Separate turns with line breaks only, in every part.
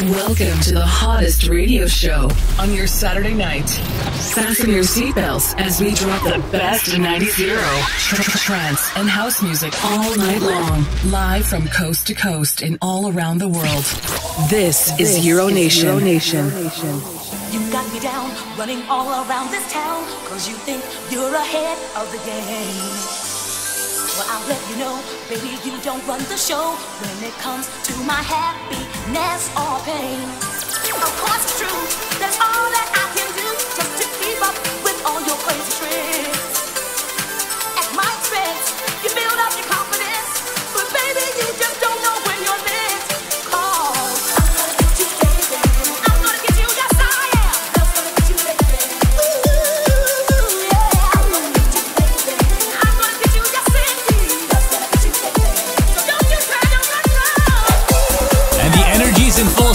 Welcome to the hottest radio show on your Saturday night. Fasten your seatbelts as we drop the best 90s Euro, trance, and house music all night long. Live from coast to coast and all around the world. This, this is Euro Nation. Euro Nation.
You got me down, running all around this town, cause you think you're ahead of the game. Well, I'll let you know, baby, you don't run the show when it comes to my happiness or pain. Of course, it's true, that's all that I can do just to keep up with all your crazy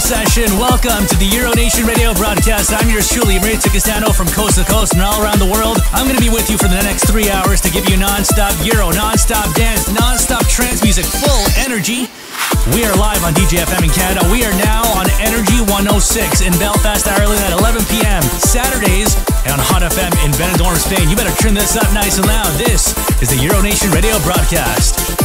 session. Welcome to the Euro Nation radio broadcast. I'm yours truly, Castano from coast to coast and all around the world. I'm going to be with you for the next three hours to give you non-stop Euro, non-stop dance, non-stop trance music, full energy. We are live on DJFM in Canada. We are now on Energy 106 in Belfast, Ireland at 11 p.m. Saturdays and on Hot FM in Benidorm, Spain. You better turn this up nice and loud. This is the Euro Nation radio broadcast.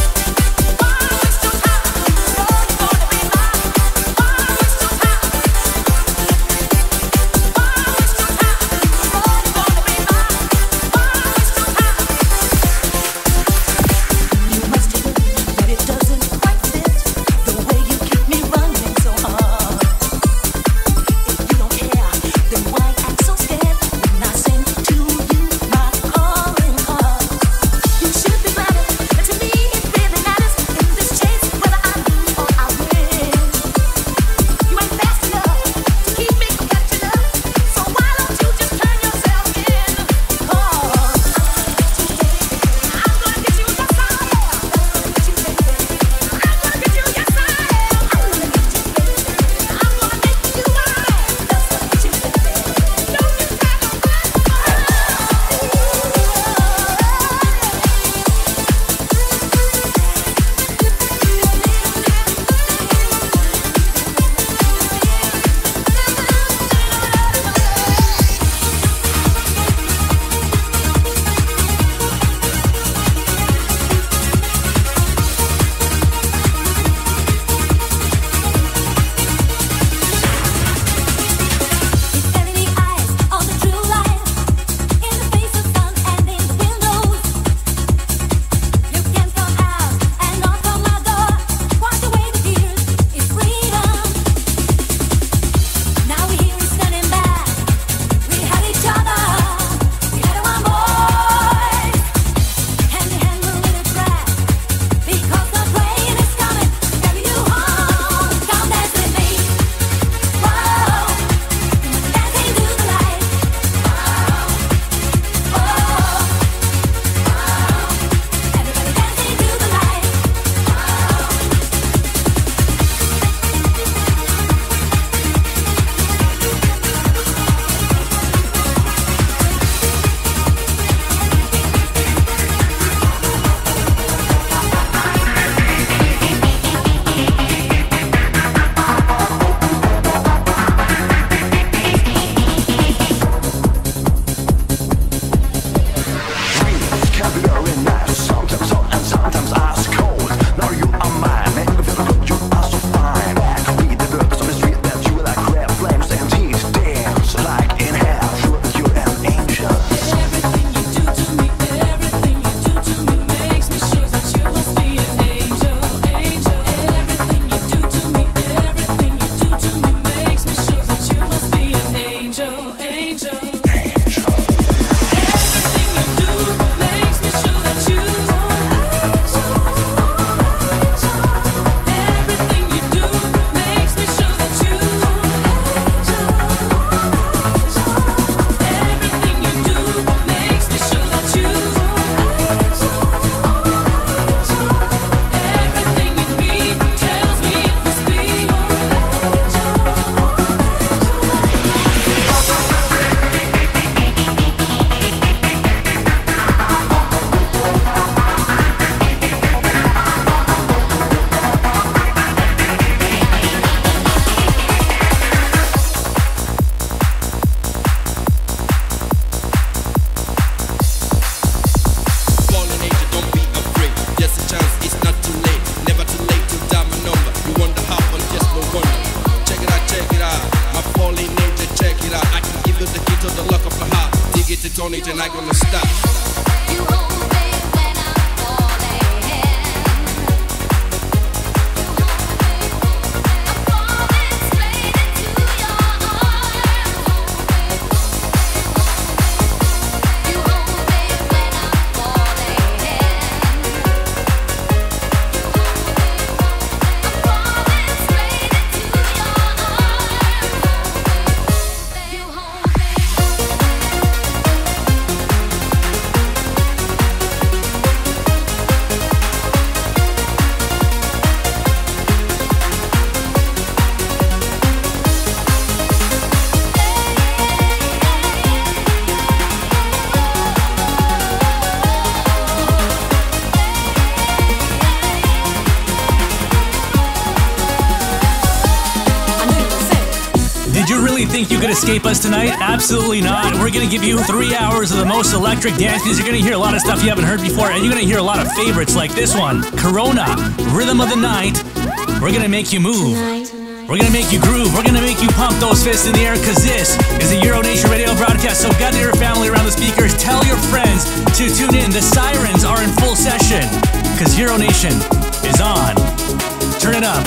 Escape us tonight? Absolutely not. We're going to give you three hours of the most electric dance music. You're going to hear a lot of stuff you haven't heard before, and you're going to hear a lot of favorites like this one Corona, Rhythm of the Night. We're going to make you move. We're going to make you groove. We're going to make you pump those fists in the air because this is a Euro Nation radio broadcast. So gather your family around the speakers. Tell your friends to tune in. The sirens are in full session because Euro Nation is on. Turn it up.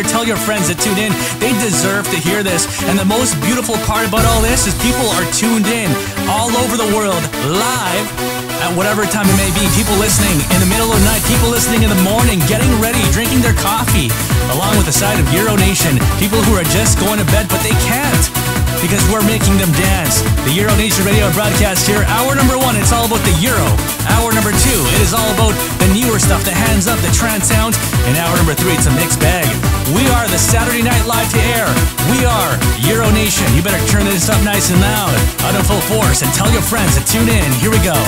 Tell your
friends to tune in. They deserve to hear this. And the most beautiful part about all this is people are tuned in all over the world live at whatever time it may be. People listening in the middle of the night, people listening in the morning, getting ready, drinking their coffee, along with the side of Euro Nation. People who are just going to bed, but they can't because we're making them dance. The Euro Nation radio broadcast here. Hour number one, it's all about the Euro. Hour number two, it is all about the newer stuff, the hands up, the trance sounds. And hour number three, it's a mixed bag. We are the Saturday Night Live to Air. We are Euro Nation. You better turn this up nice and loud, out in full force, and tell your friends to tune in. Here we go.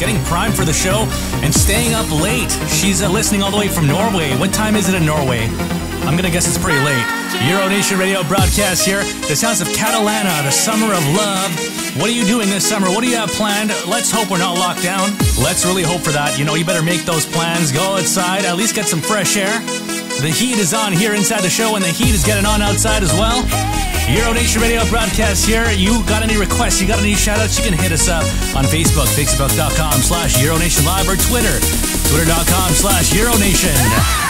Getting primed for the show, and staying up late. She's uh, listening all the way from Norway. What time is it in Norway? I'm gonna guess it's pretty late. Euro Nation Radio broadcast here. The sounds of Catalana, the summer of love. What are you doing this summer? What do you have planned? Let's hope we're not locked down. Let's really hope for that. You know, you better make those plans. Go outside, at least get some fresh air. The heat is on here inside the show, and the heat is getting on outside as well. Euro Nation Radio broadcast here. You got any requests? You got any shout outs? You can hit us up on Facebook, facebook.com slash Euronation Live, or Twitter, twitter.com slash Euronation.
Couldn't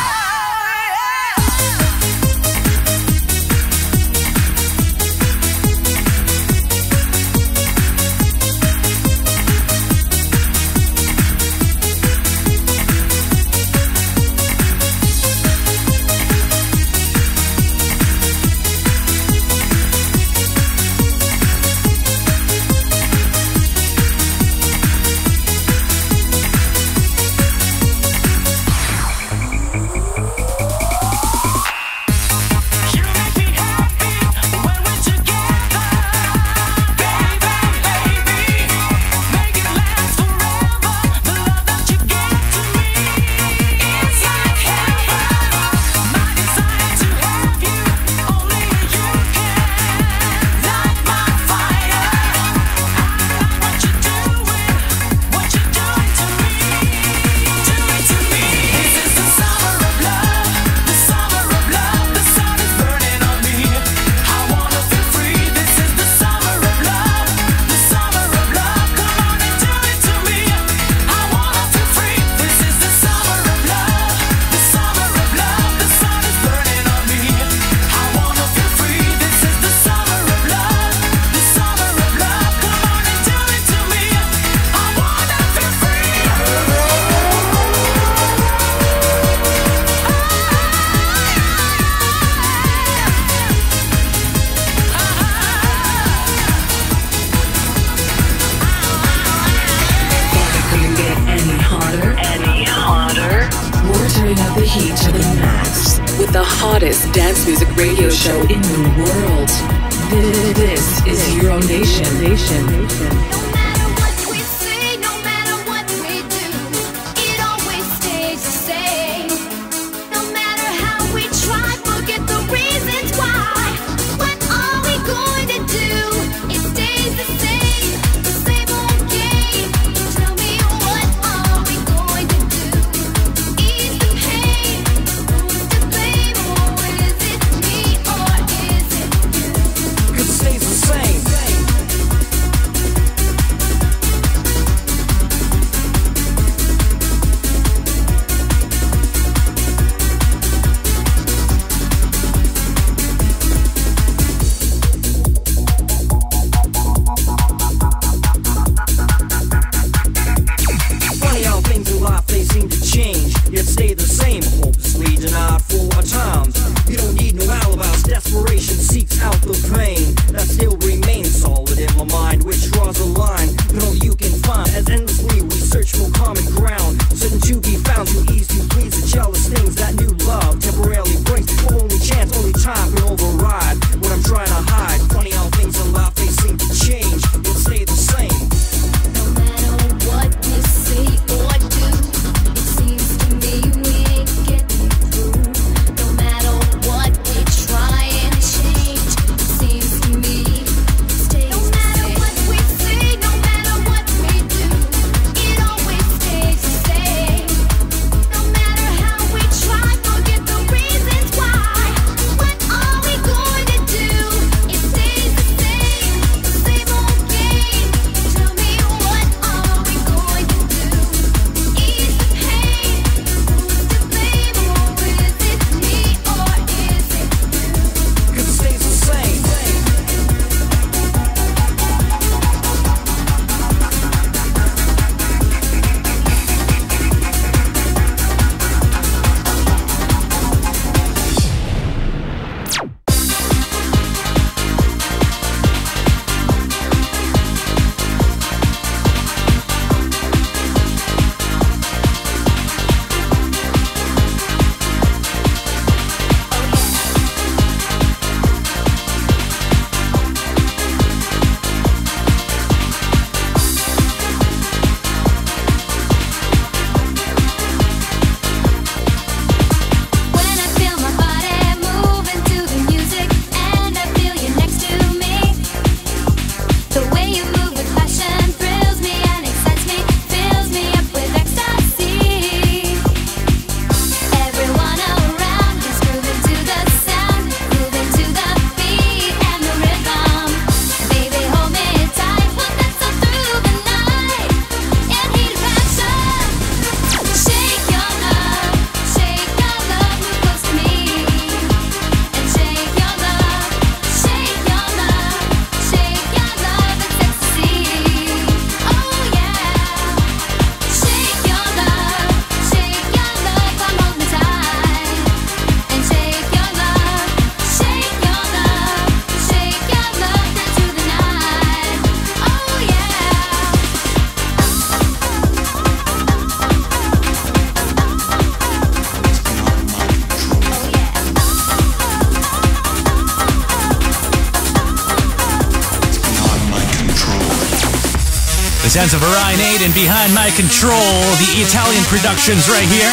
of Orion 8 and behind my control, the Italian productions right here.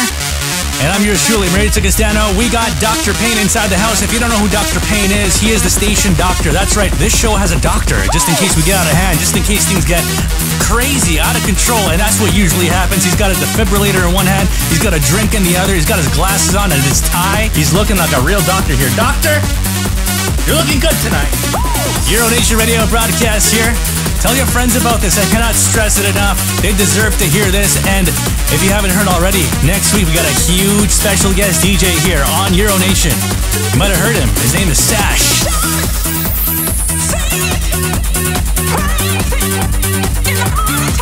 And I'm yours truly, Marito Castano. We got Dr. Payne inside the house. If you don't know who Dr. Payne is, he is the station doctor. That's right, this show has a doctor, just in case we get out of hand, just in case things get crazy, out of control. And that's what usually happens. He's got a defibrillator in one hand, he's got a drink in the other, he's got his glasses on and his tie. He's looking like a real doctor here. Doctor, you're looking good tonight. Euro Nation Radio broadcast here. Tell your friends about this. I cannot stress it enough. They deserve to hear this. And if you haven't heard already, next week we got a huge special guest DJ here on Euro Nation. You might have heard him. His name is Sash.
Listen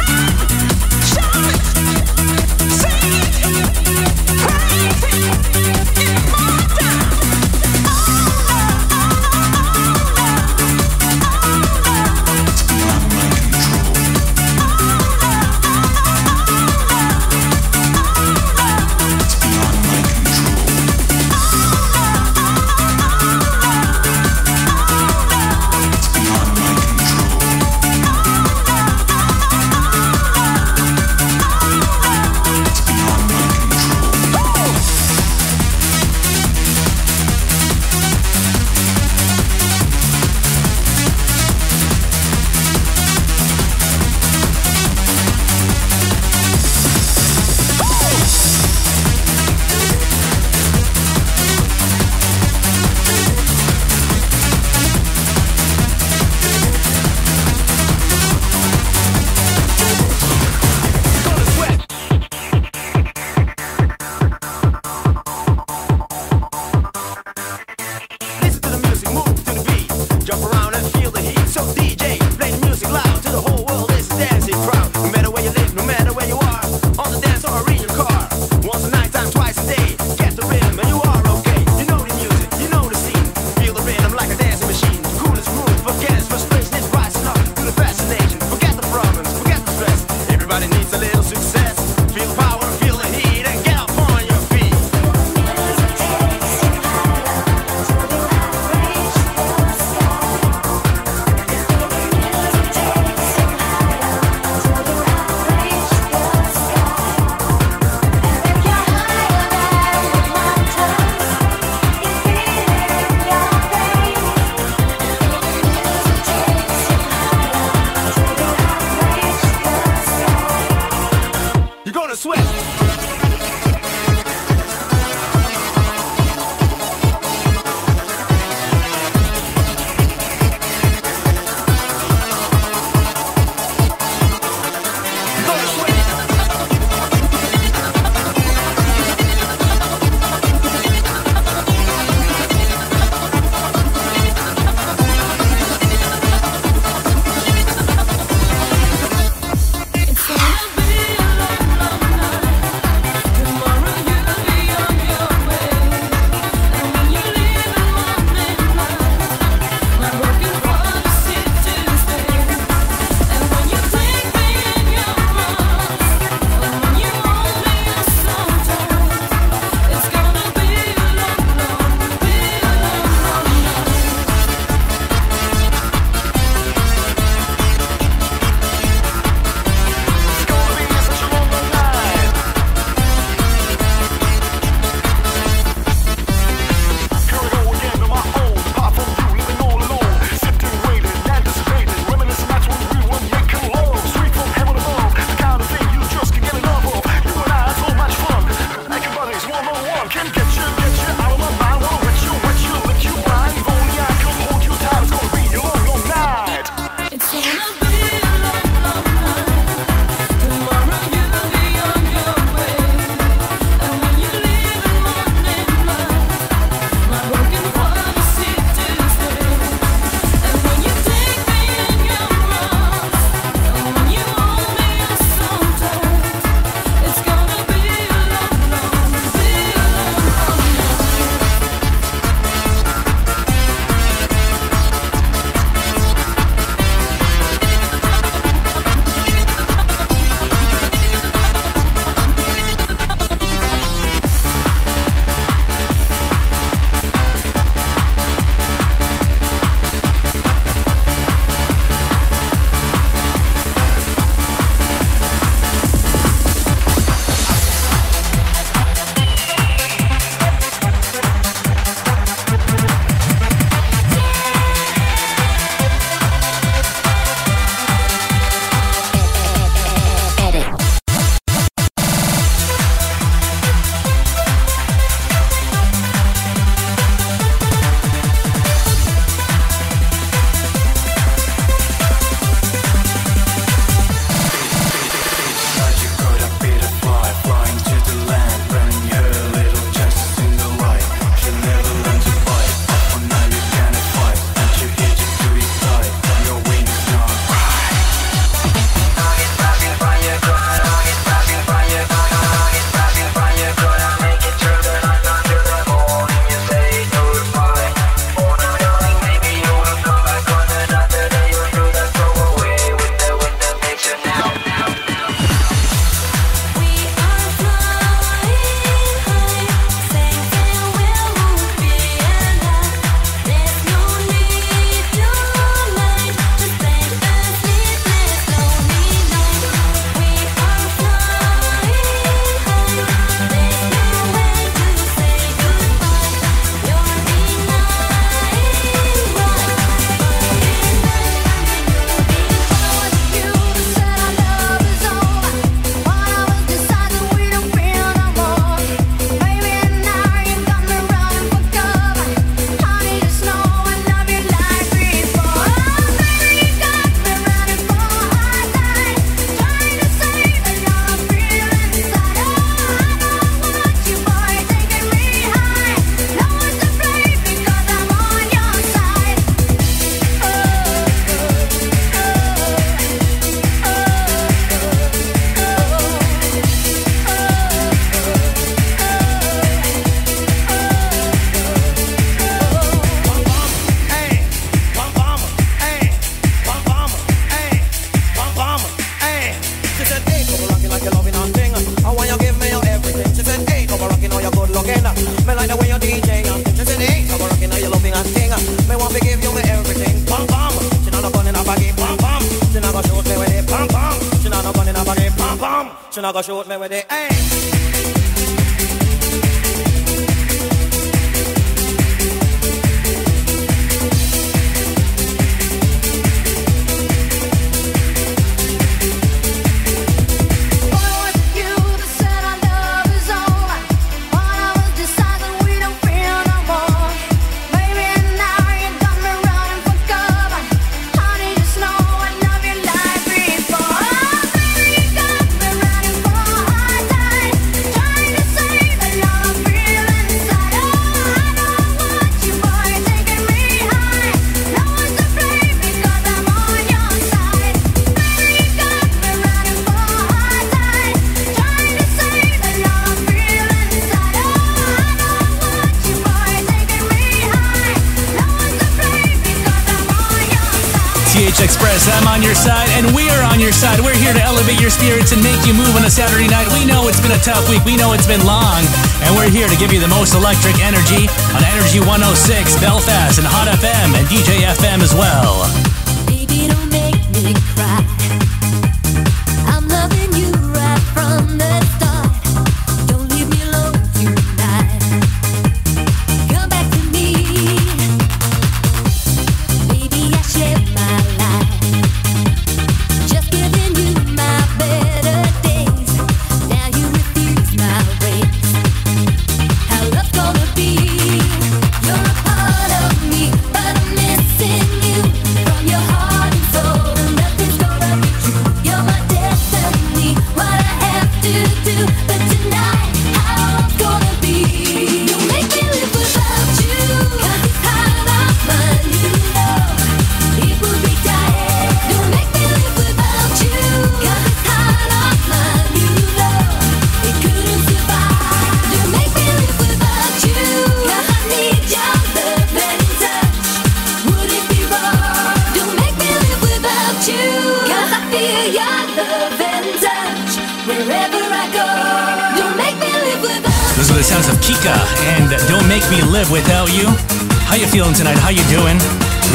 feeling tonight? How you doing?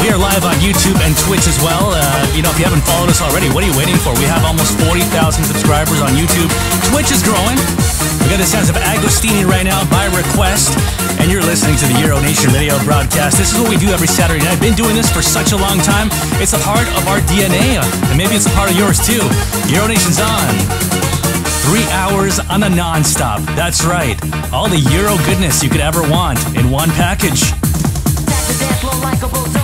We are live on YouTube and Twitch as well. Uh, you know, if you haven't followed us already, what are you waiting for? We have almost 40,000 subscribers on YouTube. Twitch is growing. We got the sounds of Agostini right now by request, and you're listening to the Euro Nation radio broadcast. This is what we do every Saturday night. I've been doing this for such a long time. It's a part of our DNA, uh, and maybe it's a part of yours too. Euro Nation's on. Three hours on a non-stop. That's right. All the Euro goodness you could ever want in one package
like a bulldozer.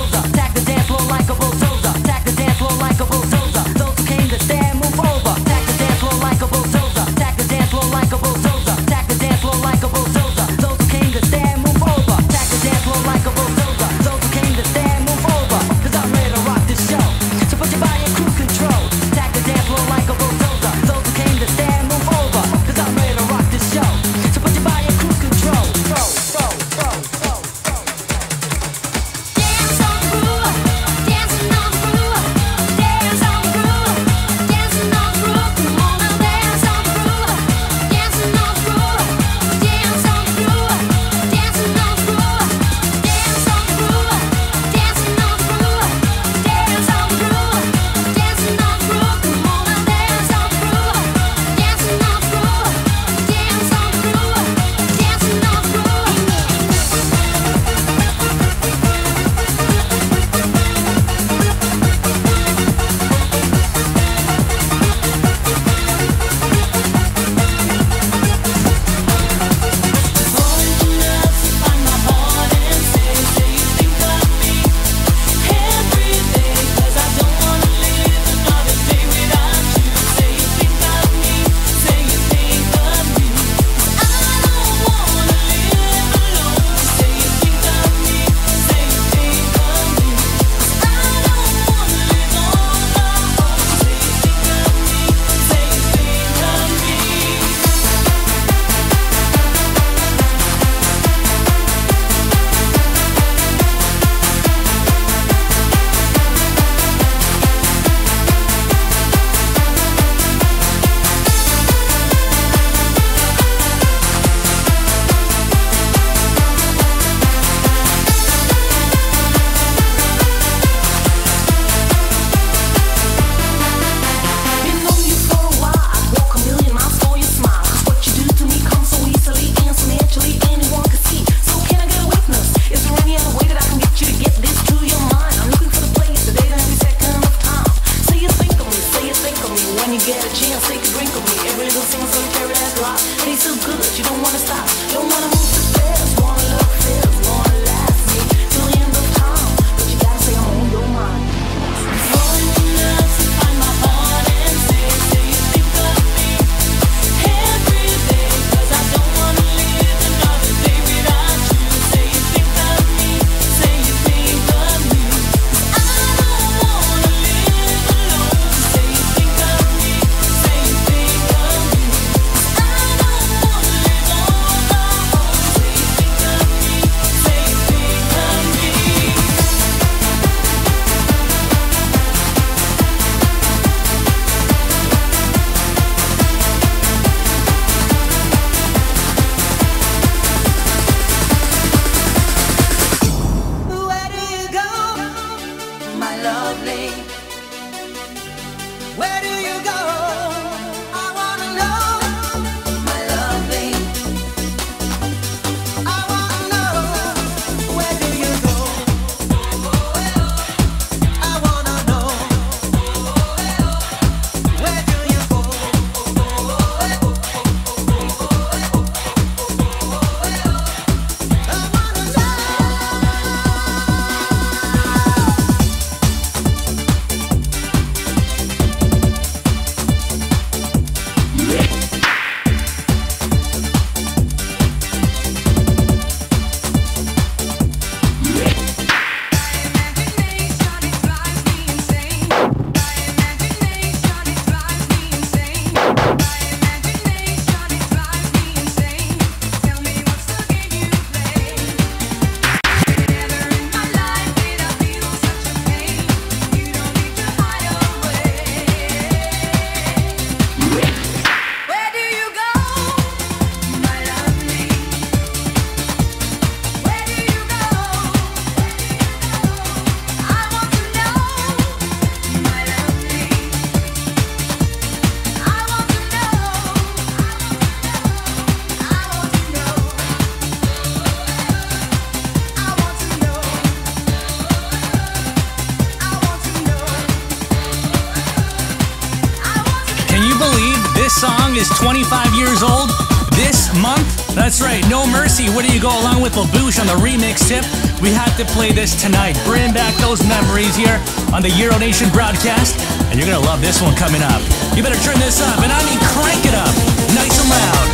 That's right, No Mercy. What do you go along with La Bouche on the remix tip? We have to play this tonight. Bring back those memories here on the Euro Nation broadcast, and you're gonna love this one coming up. You better turn this up, and I mean crank it up, nice and loud.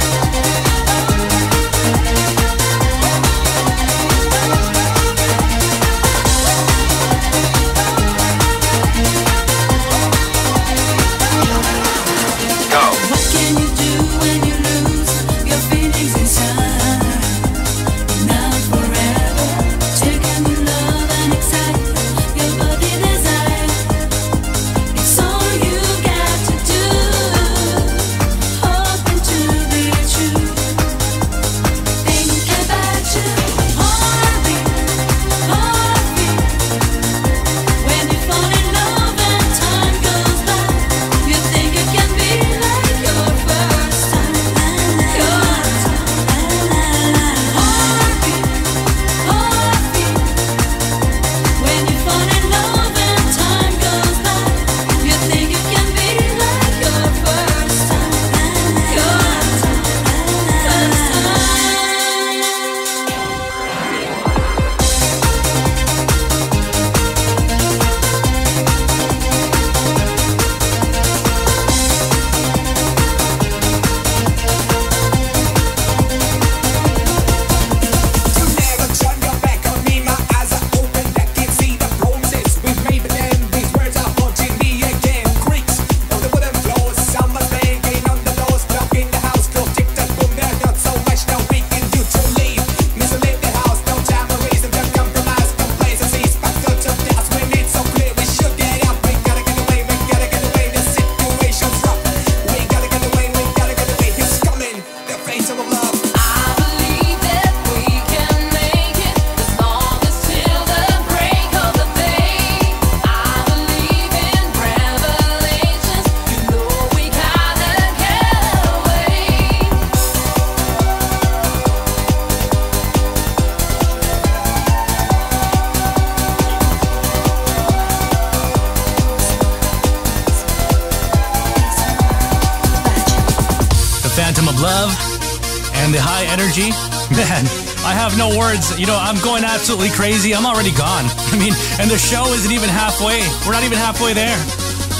absolutely crazy. I'm already gone. I mean, and the show isn't even halfway. We're not even halfway there.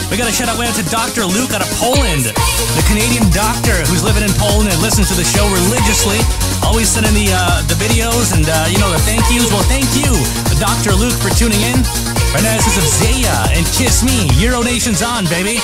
We got to shout out way out to Dr. Luke out of Poland, the Canadian doctor who's living in Poland and listens to the show religiously. Always sending the uh, the videos and uh, you know the thank yous. Well, thank you, Dr. Luke, for tuning in. Right now, this is Zaya and Kiss Me. Euro Nation's on, baby.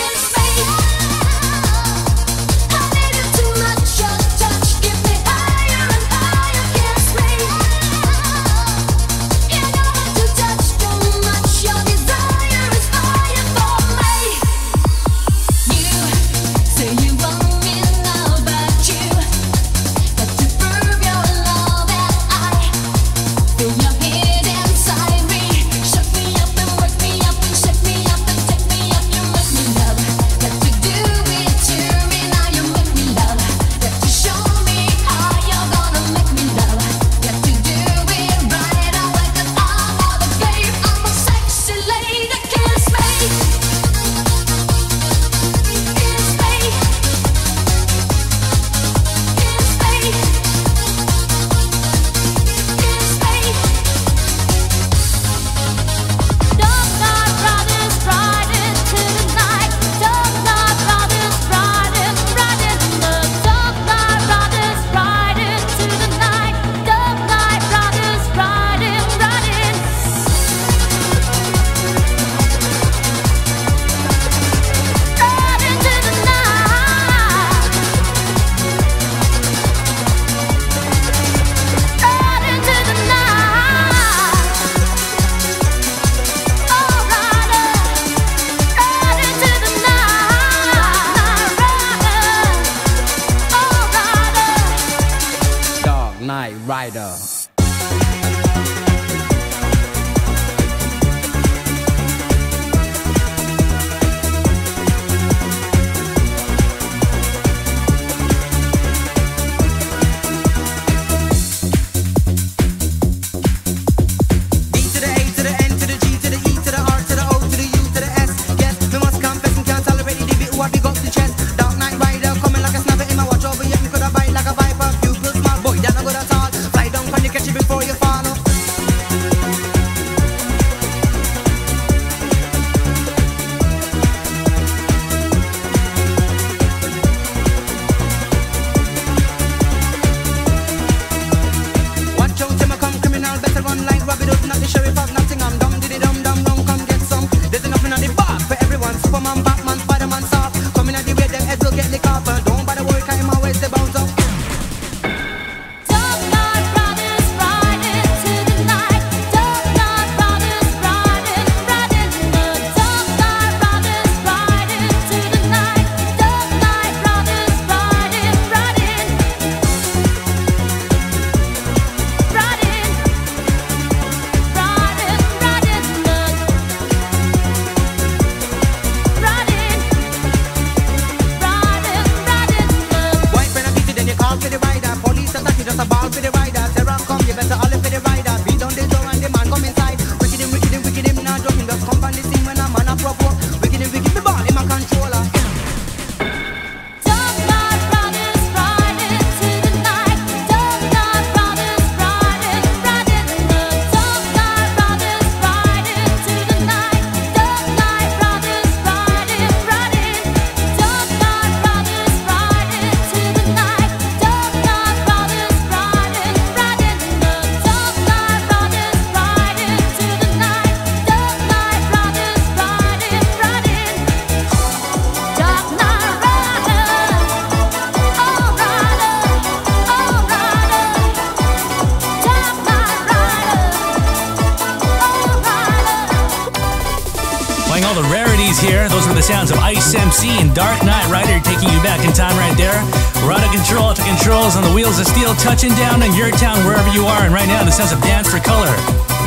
touching down in your town, wherever you are. And right now, the sense of dance for color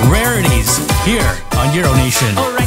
rarities here on Euro Nation.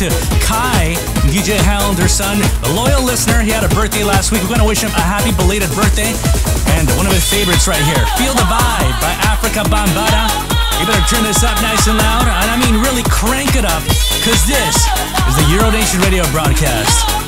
To Kai, DJ Hallender's son, a loyal listener. He had a birthday last week. We're going to wish him a happy belated birthday. And one of his favorites right here, Feel the Vibe by Afrika Bambaataa. You better turn this up nice and loud, and I mean really crank it up, because this is the Euro Nation radio broadcast.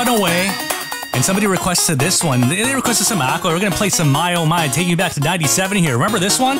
Runaway. And somebody requested this one. They requested some Aqua. We're going to play some My Oh My, take you back to 97 here. Remember this one?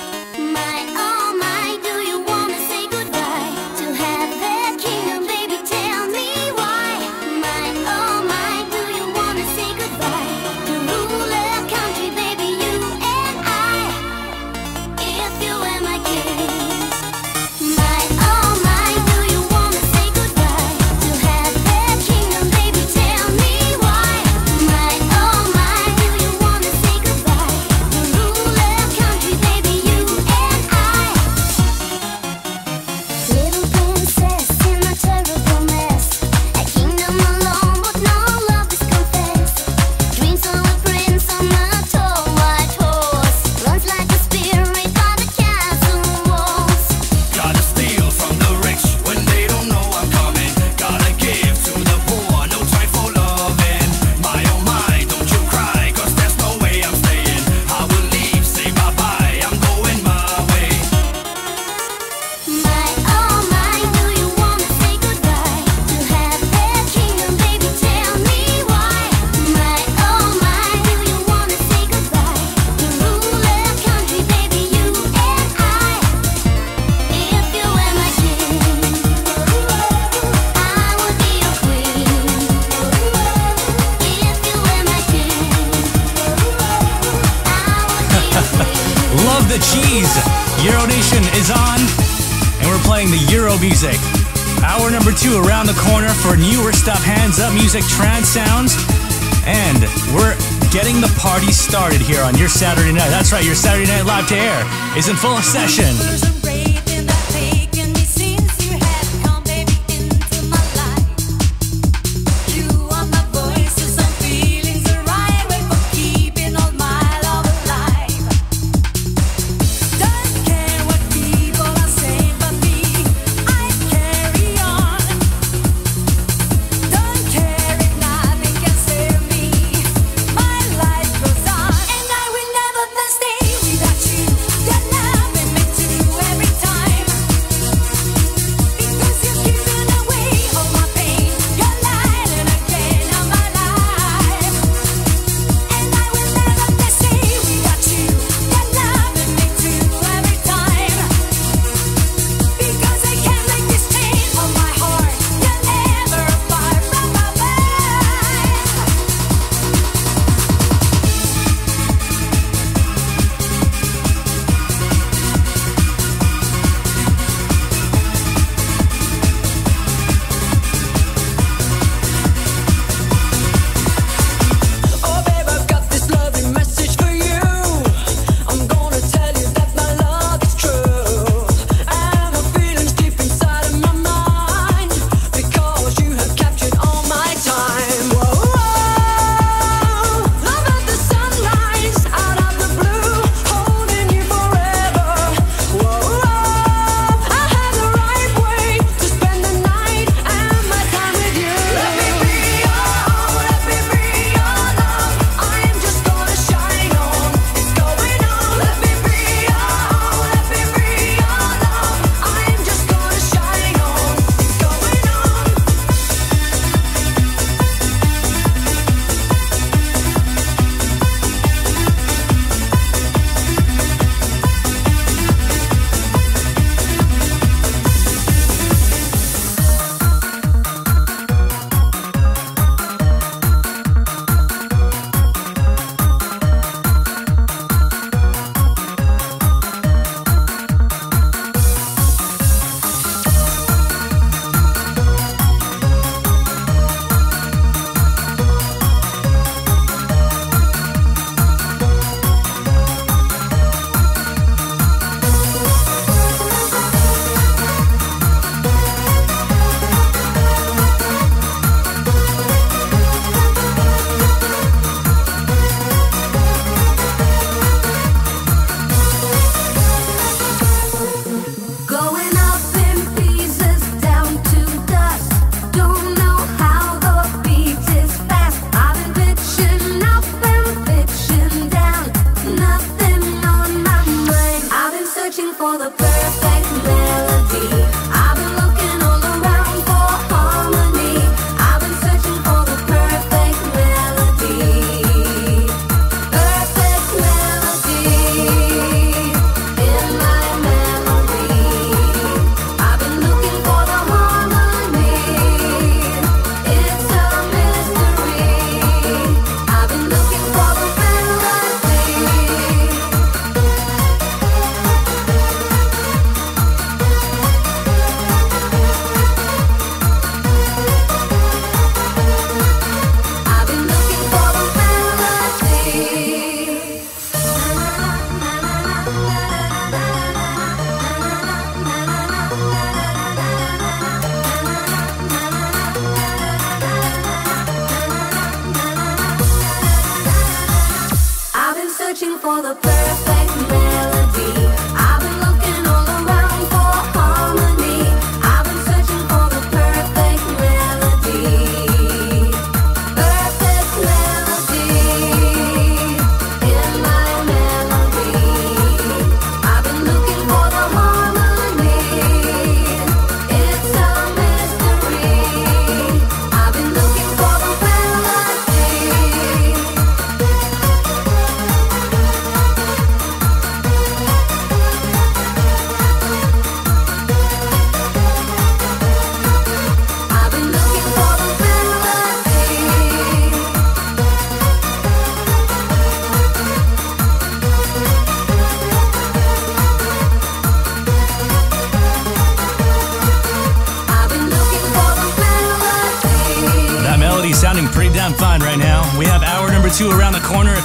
is
in full session.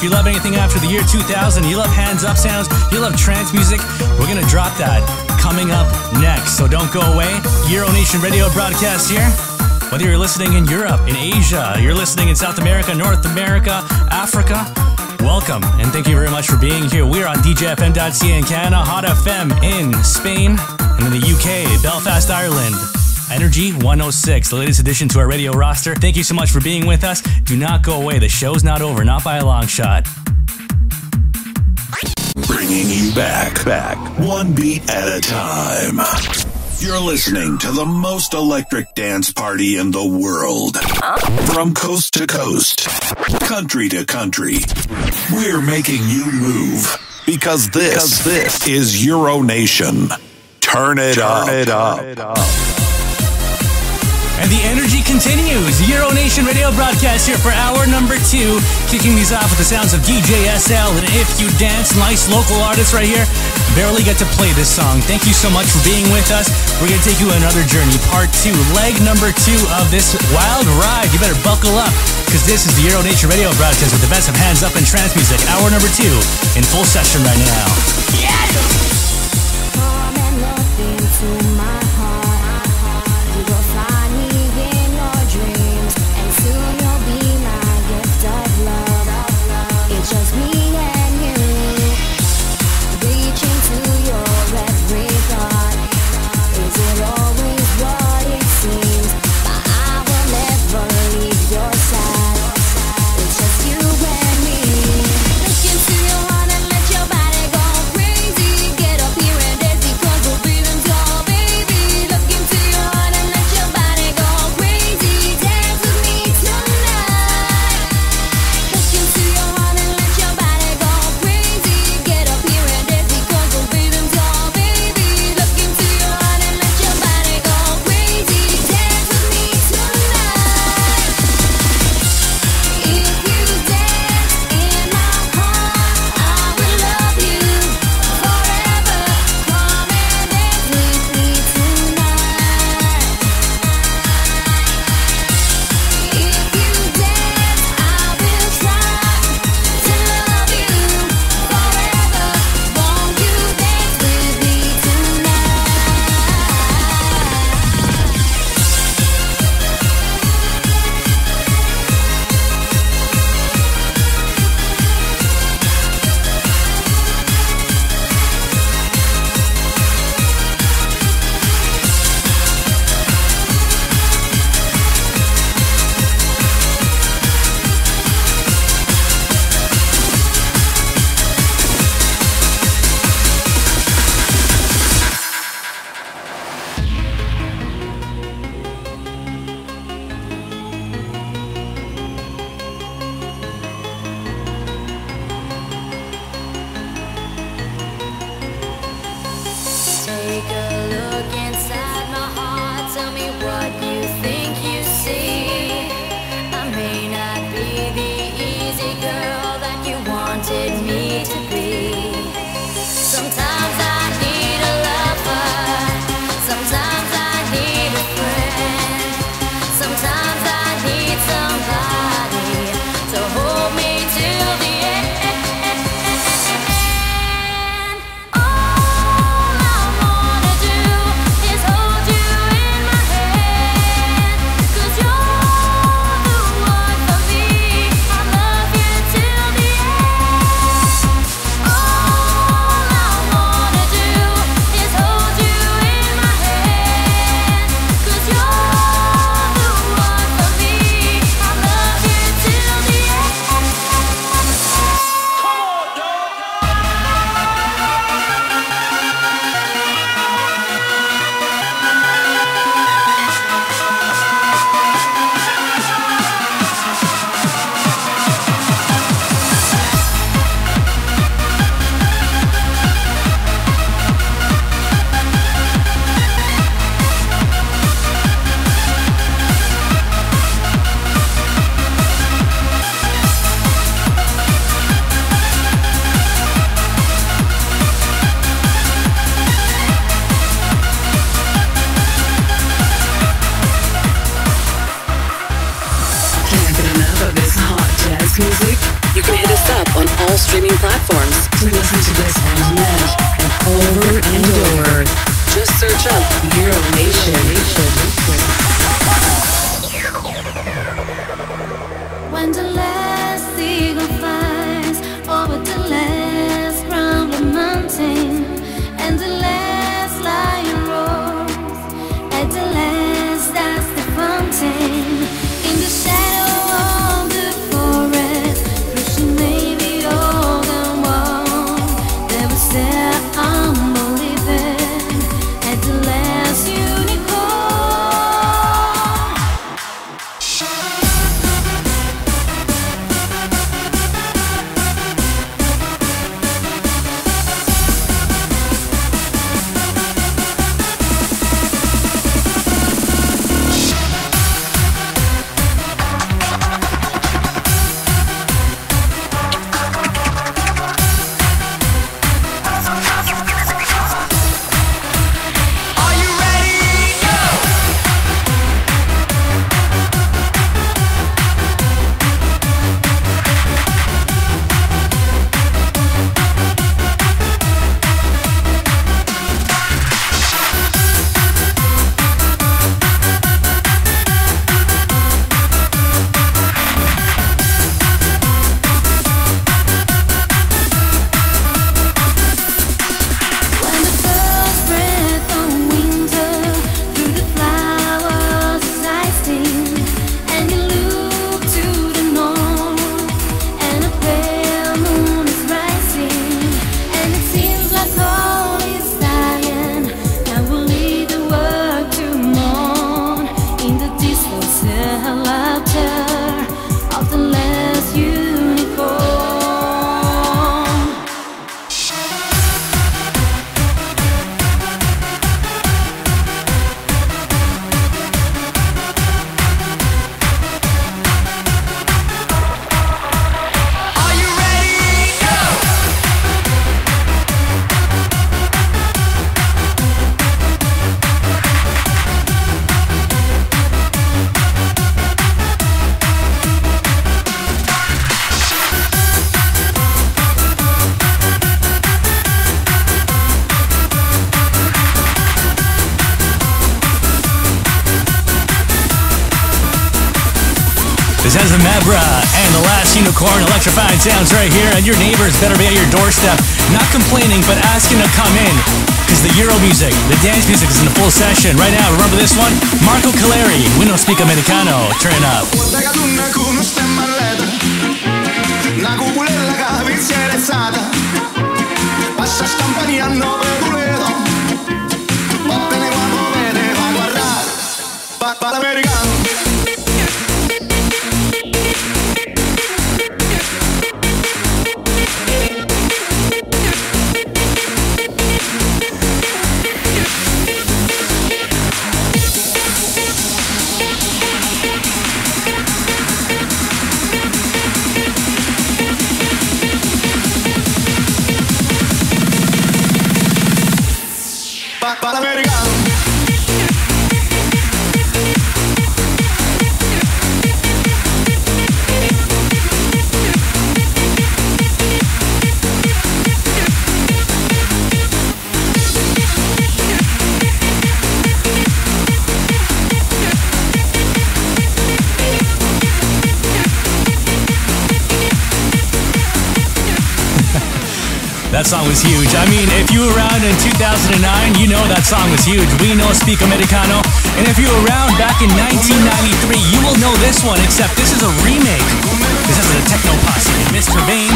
You love anything after the year 2000, you love hands up sounds, you love trance music, we're gonna drop that coming up next. So don't go away. Euro Nation Radio broadcast here. Whether you're listening in Europe, in Asia, you're listening in South America, North America, Africa, welcome and thank you very much for being here. We're on DJFM.ca in Canada, Hot FM in Spain, and in the UK, Belfast, Ireland. Energy 106, the latest addition to our radio roster. Thank you so much for being with us. Do not go away. The show's not over, not by a long shot.
Bringing you back, back, one beat at a time. You're listening to the most electric dance party in the world. From coast to coast, country to country, we're making you move. Because this, this is Euro Nation. Turn it up. Turn it up.
And the energy continues. Euro Nation Radio broadcast here for hour number two. Kicking these off with the sounds of DJ SL and If You Dance. Nice local artists right here. Barely get to play this song. Thank you so much for being with us. We're going to take you on another journey. Part two, leg number two of this wild ride. You better buckle up because this is the Euro Nation Radio broadcast with the best of hands up and trance music. Hour number two in full session right now.
Come
electrifying sounds right here, and your neighbors better be at your doorstep, not complaining but asking to come in. Because the Euro music, the dance music is in the full session. Right now, remember this one? Marco Caleri, we don't speak Americano. Turn up. In 2009, you know that song was huge. We No Speak Americano. And if you were around back in 1993, you will know this one, except this is a remake. This is a techno posse. Mr. Vain,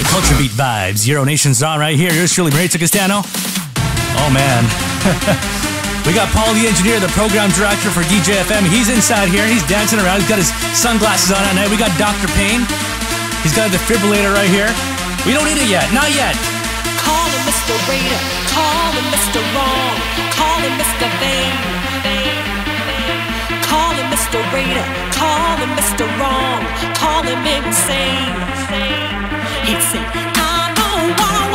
the Culture Beat Vibes. Euro Nation's on right here. Yours truly, Maritza Castano. Oh, man. we got Paul, the engineer, the program director for DJFM. He's inside here. He's dancing around. He's got his sunglasses on at night. We got Dr. Payne. He's got a defibrillator right here. We don't need it yet. Not yet.
Call him Mr. Raider, call him Mr. Wrong, call him Mr. Vain. Call him Mr. Raider, call him Mr. Wrong, call him insane. He'd say, I know what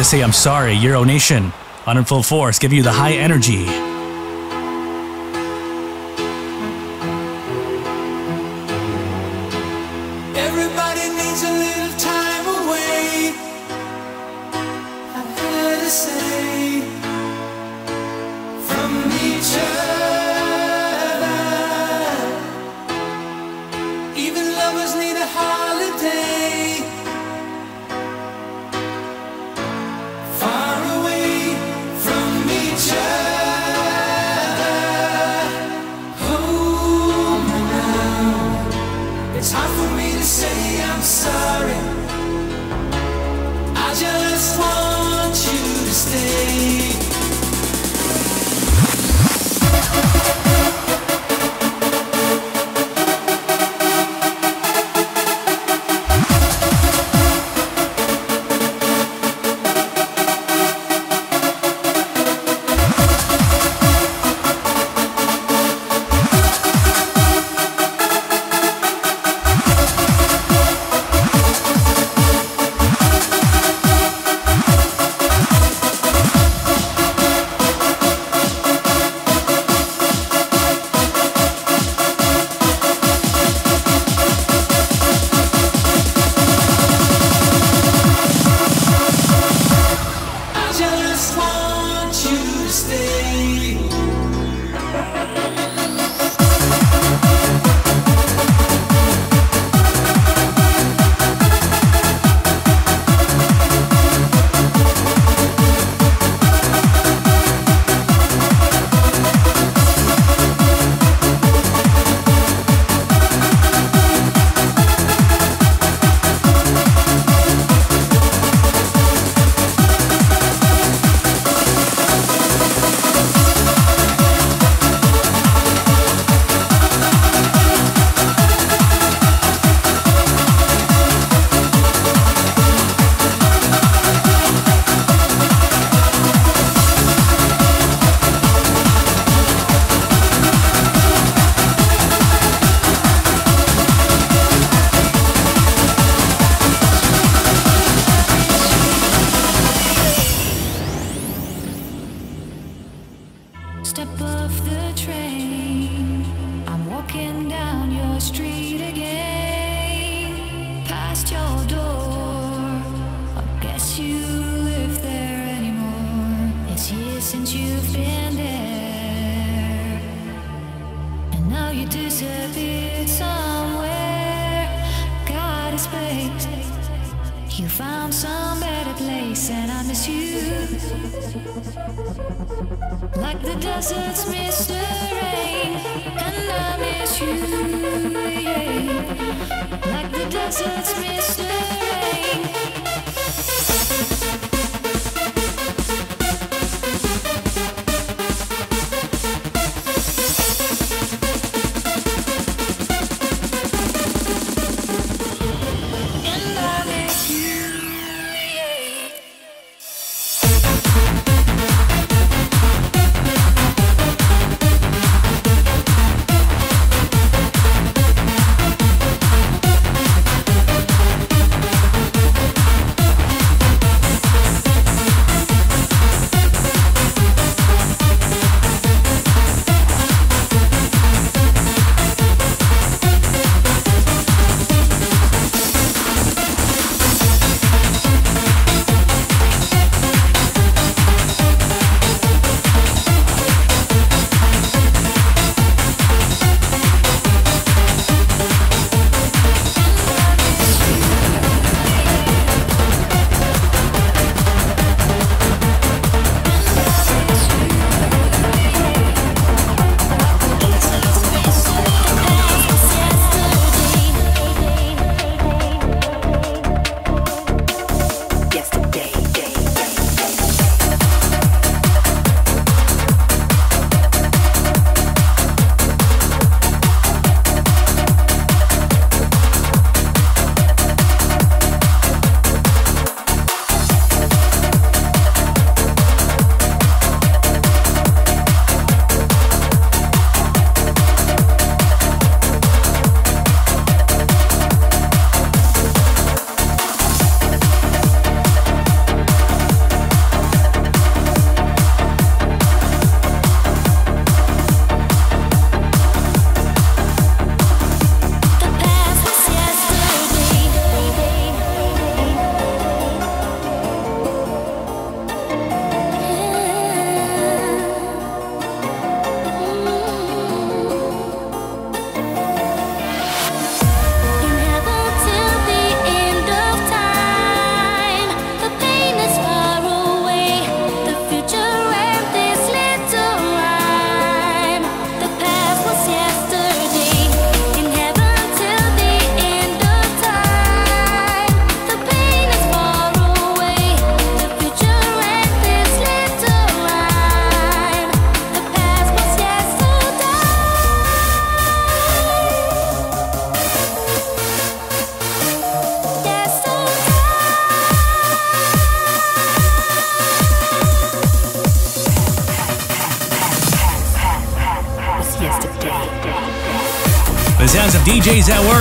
to say I'm sorry, Euro Nation, on in full force, giving you the high energy.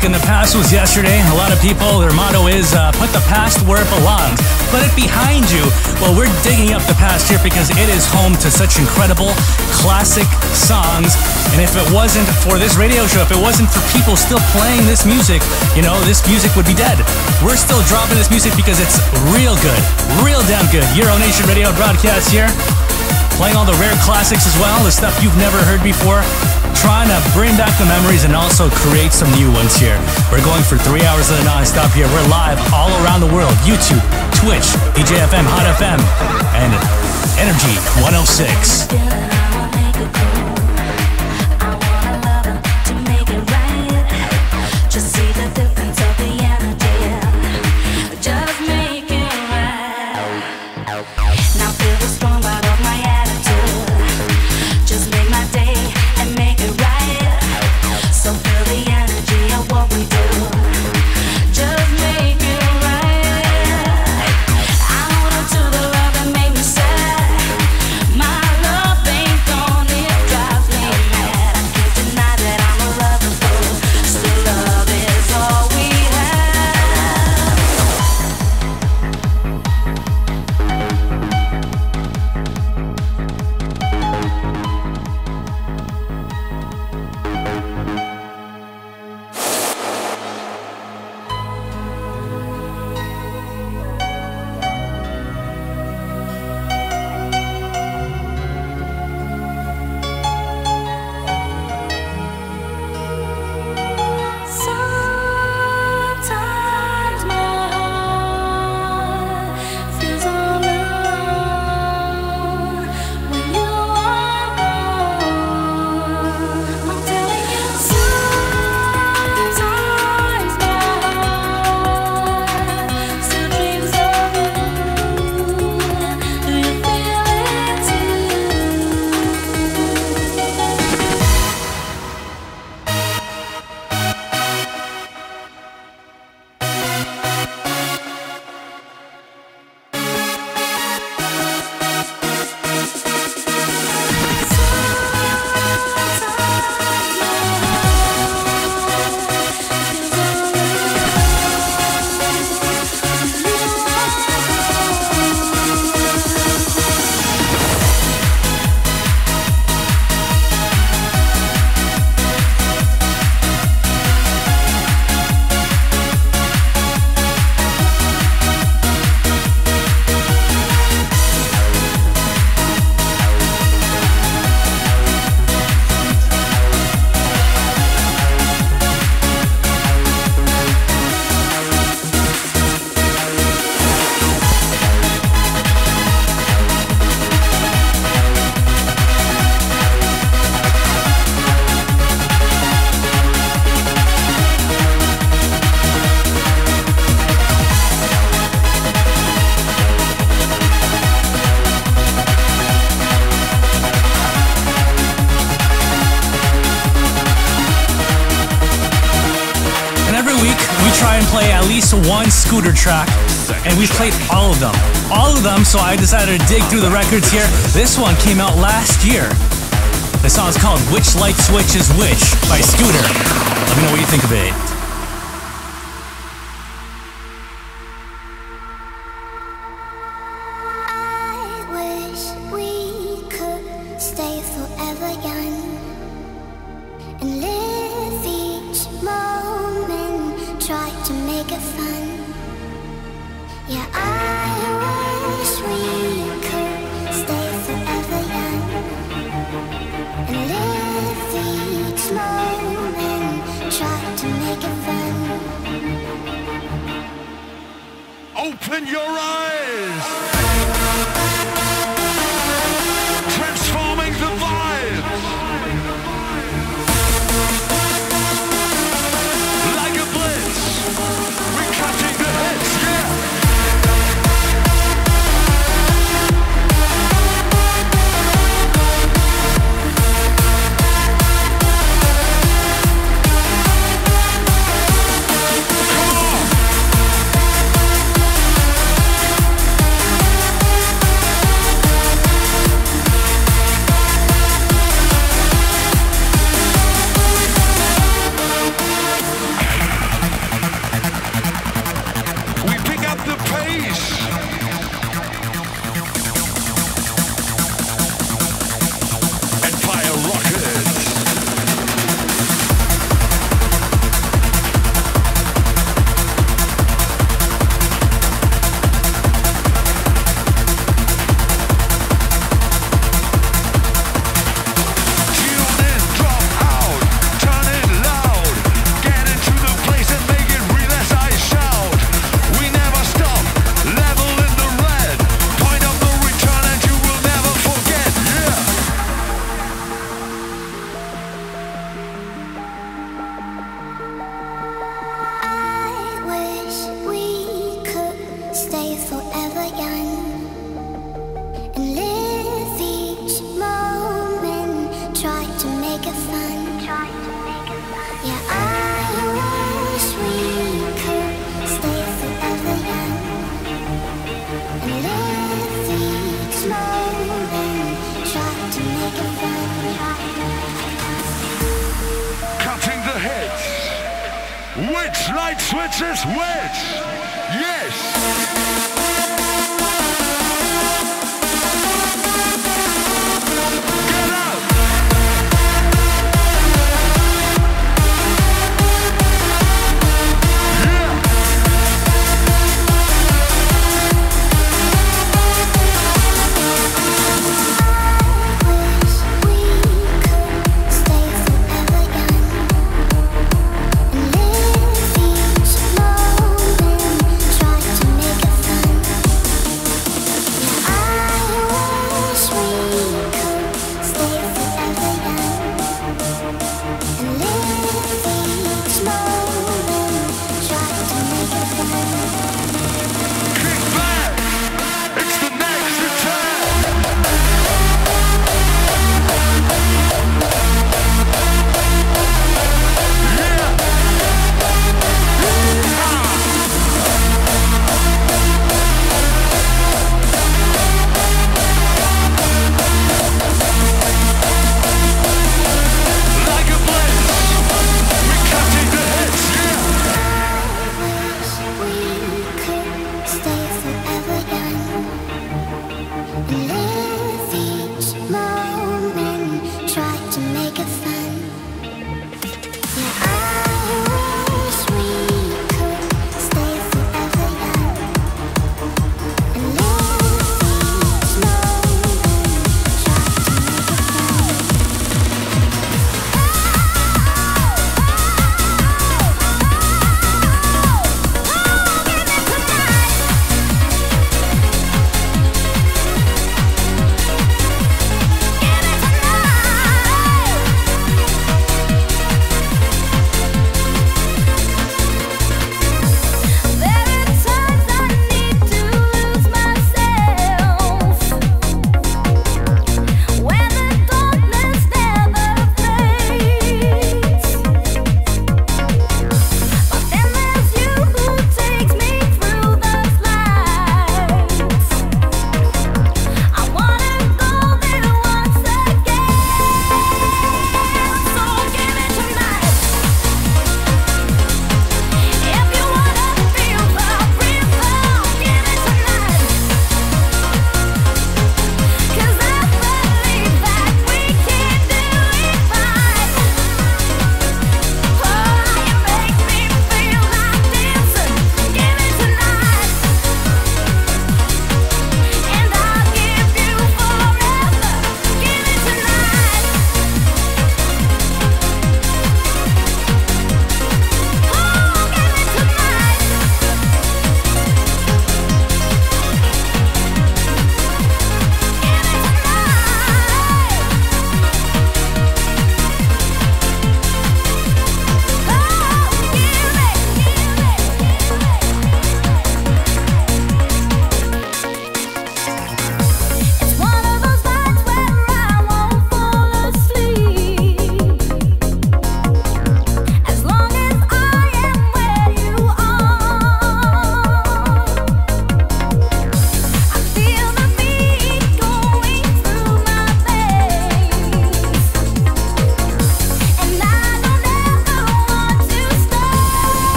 Work and the past was yesterday. A lot of people, their motto is uh, put the past where it belongs. Put it behind you. Well, we're digging up the past here because it is home to such incredible classic songs. And if it wasn't for this radio show, if it wasn't for people still playing this music, you know, this music would be dead. We're still dropping this music because it's real good, real damn good. Euro Nation Radio broadcast here playing all the rare classics as well, the stuff you've never heard before, trying to bring back the memories and also create some new ones here. We're going for three hours of the non-stop here. We're live all around the world, YouTube, Twitch, DJFM, Hot FM, and Energy 106.
decided to dig through the records here. This one came out last year. The song is called Which Light Switch is Which by Scooter. Let me know what you think of it.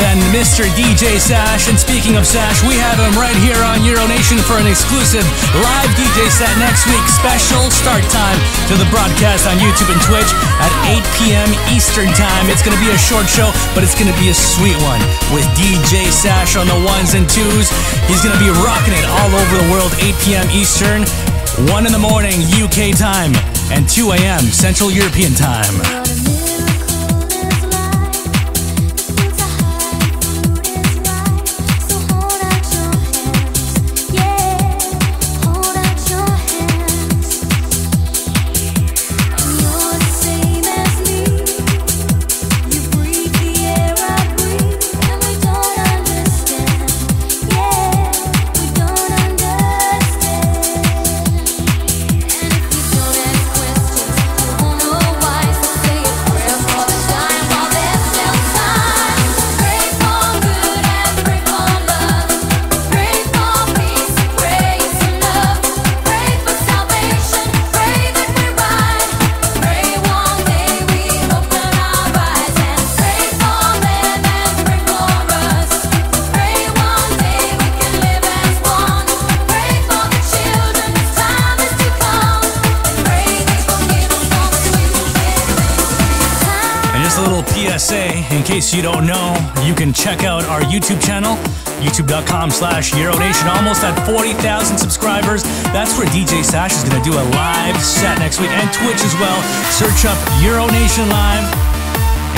Than Mr. DJ Sash. And speaking of Sash, we have him right here on Euro Nation for an exclusive live DJ set next week. Special start time to the broadcast on YouTube and Twitch at 8 p.m. Eastern Time. It's going to be a short show, but it's going to be a sweet one with DJ Sash on the ones and twos. He's going to be rocking it all over the world, 8 p.m. Eastern. 1 in the morning UK time and 2 a.m. Central European time. Case you don't know, you can check out our YouTube channel, youtube.com slash Euronation. Almost at 40,000 subscribers. That's where DJ Sash is going to do a live set next week. And Twitch as well. Search up Euronation Live.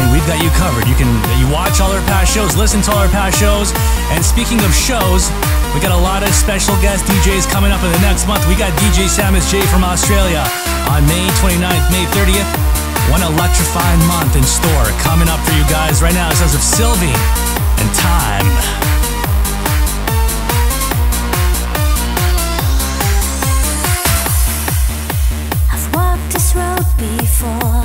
And we've got you covered. You can you watch all our past shows, listen to all our past shows. And speaking of shows, we got a lot of special guest DJs coming up in the next month. We got DJ Samus Jay from Australia on May 29th, May 30th. One electrifying month in store coming up for you guys right now. It says of Sylvie and Time.
I've walked this road before,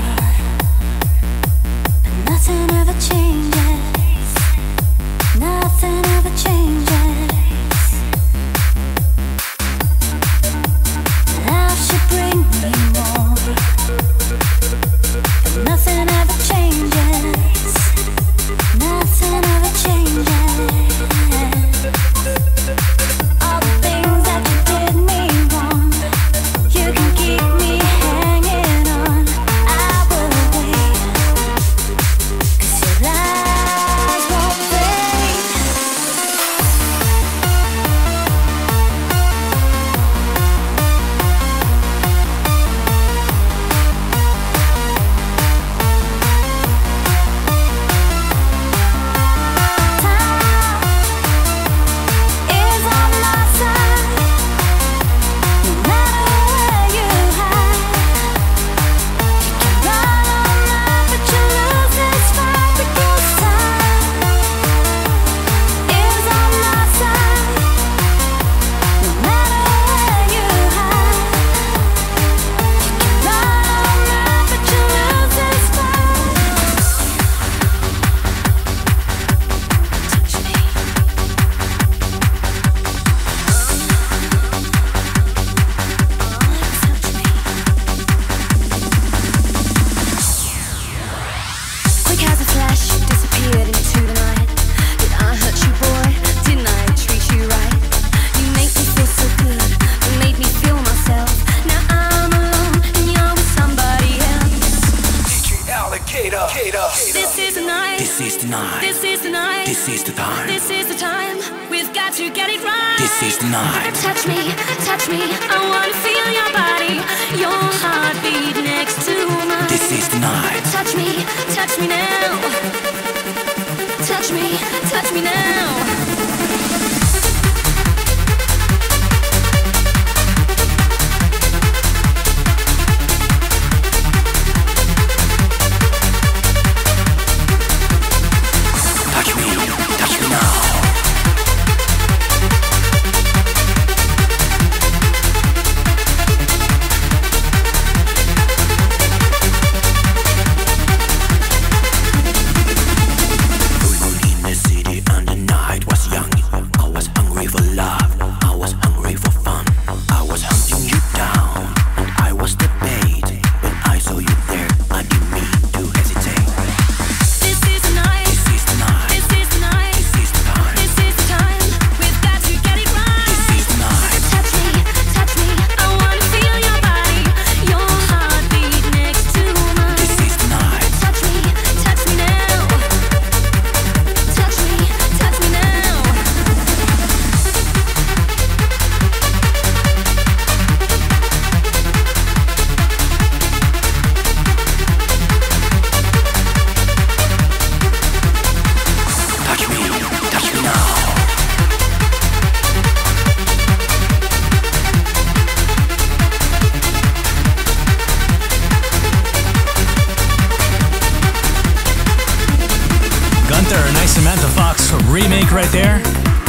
there.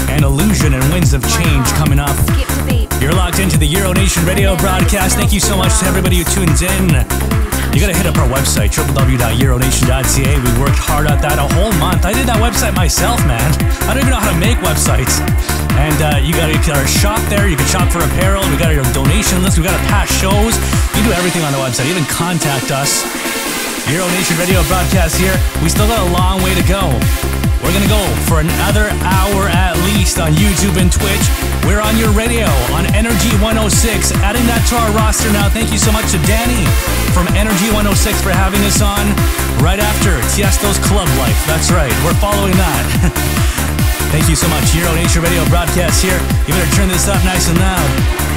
And Illusion and Winds of Change coming up. You're locked into the Euro Nation radio broadcast. Thank you so much to everybody who tunes in. You gotta hit up our website, www.euronation.ca. We worked hard at that a whole month. I did that website myself, man. I don't even know how to make websites. And uh, you gotta get our shop there. You can shop for apparel. We got our donation list. We got our past shows. You do everything on the website. Even contact us. Euro Nation Radio broadcast here. We still got a long way to go. We're gonna go for another hour at least on YouTube and Twitch. We're on your radio on Energy 106. Adding that to our roster now. Thank you so much to Danny from Energy 106 for having us on right after Tiesto's Club Life. That's right. We're following that. Thank you so much. Euro Nation Radio broadcast here. You better turn this up nice and loud.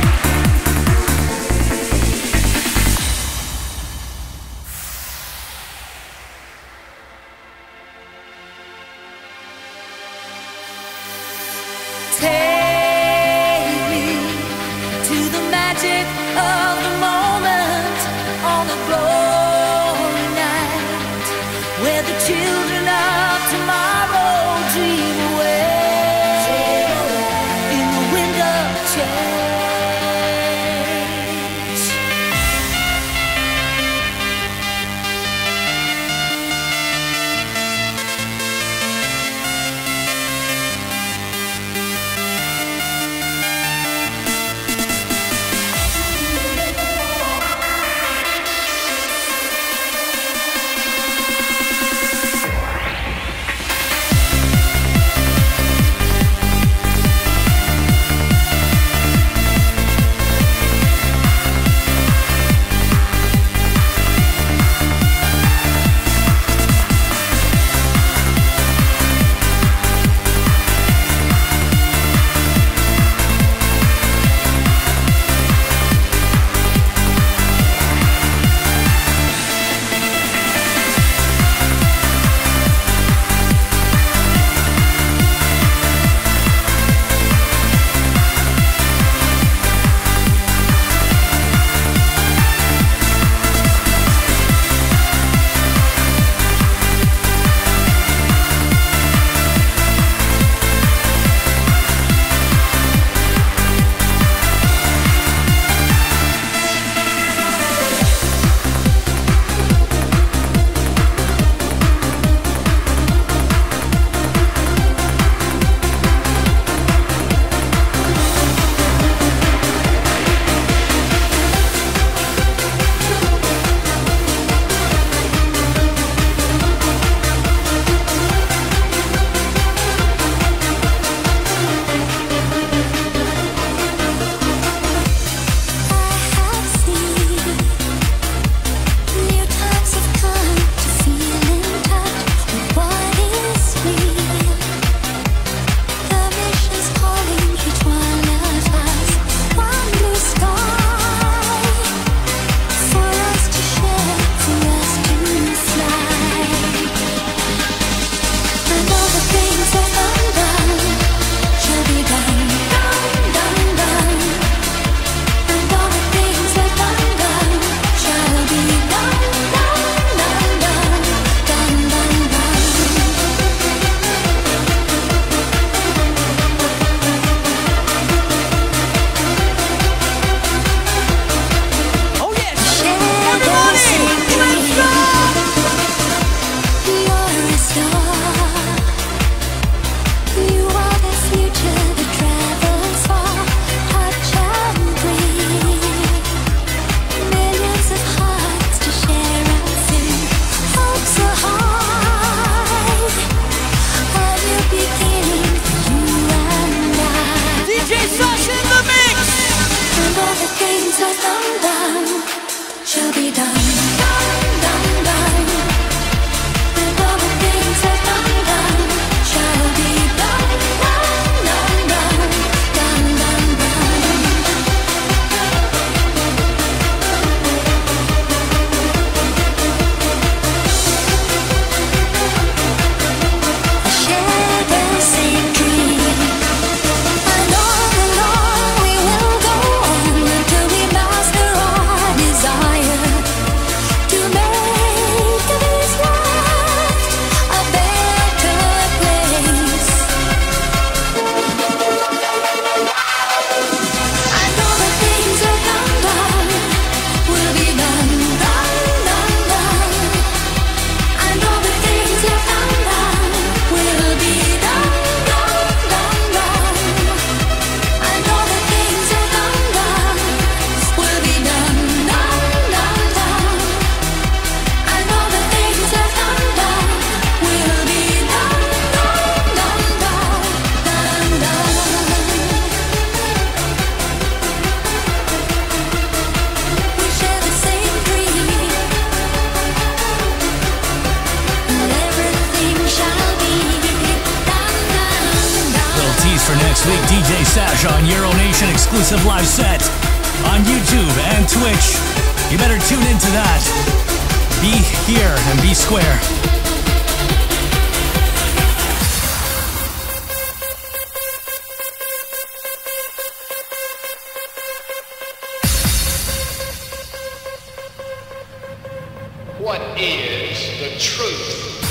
What is the truth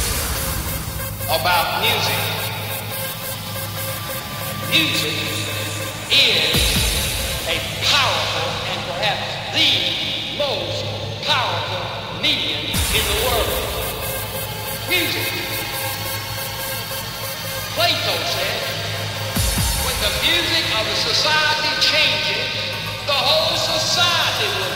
about music? Music is a powerful and perhaps the most powerful medium in the world. Music. Plato said, when the music of a society changes, the whole society will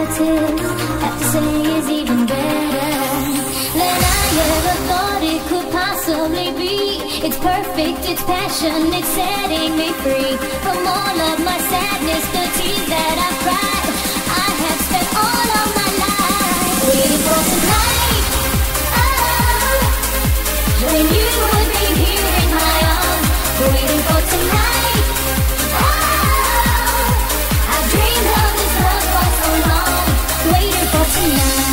my have to say is even better than I ever thought it could possibly be. It's perfect, it's passion, it's setting me free from all of my sadness, the tears that I cried. I have spent all of my life waiting for tonight. Oh, when you would tonight.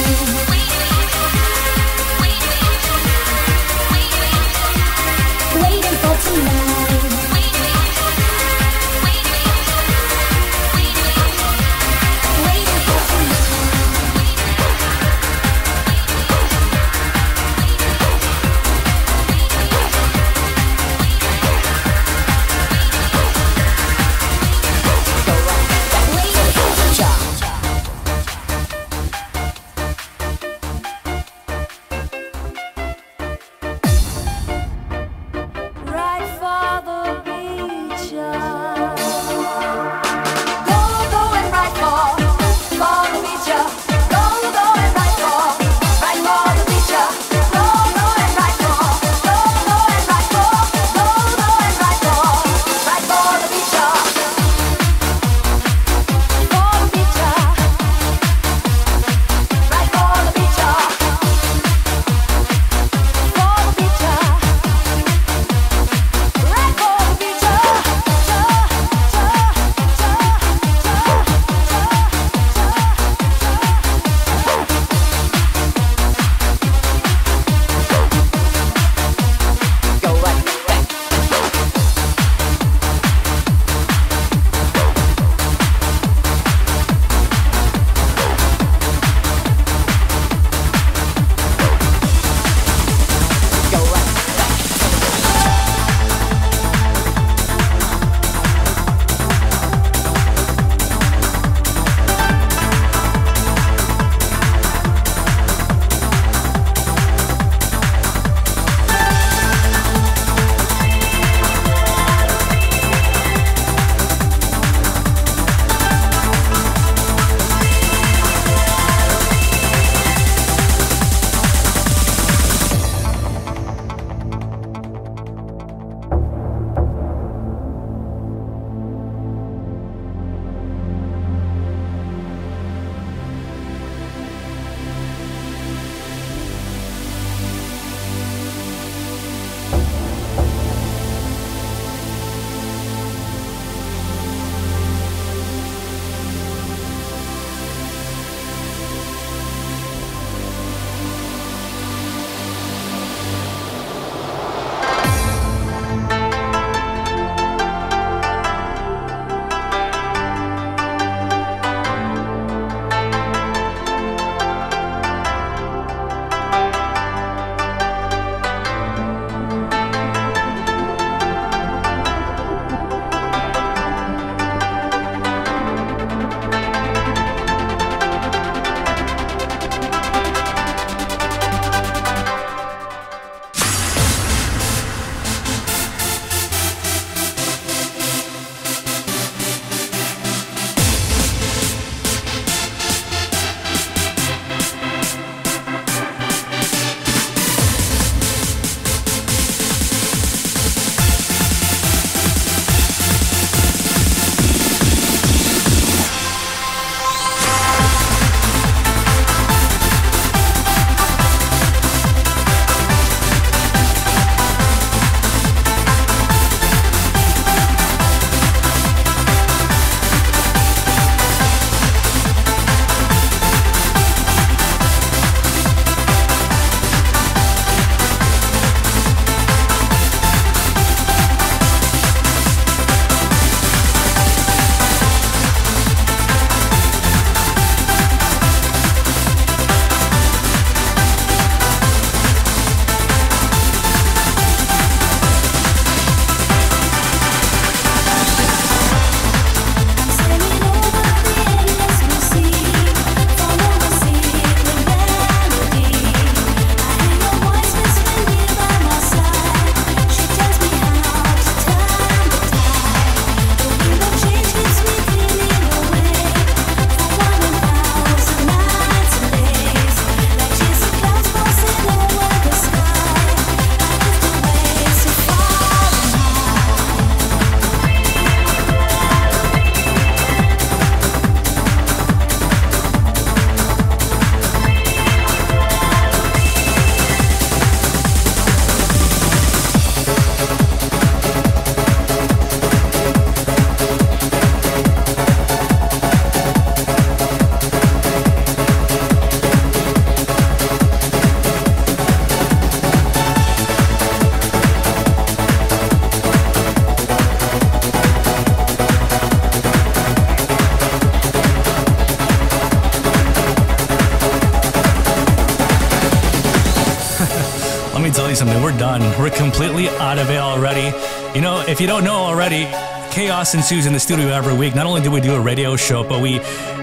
If you don't know already, chaos ensues in the studio every week. Not only do we do a radio show, but we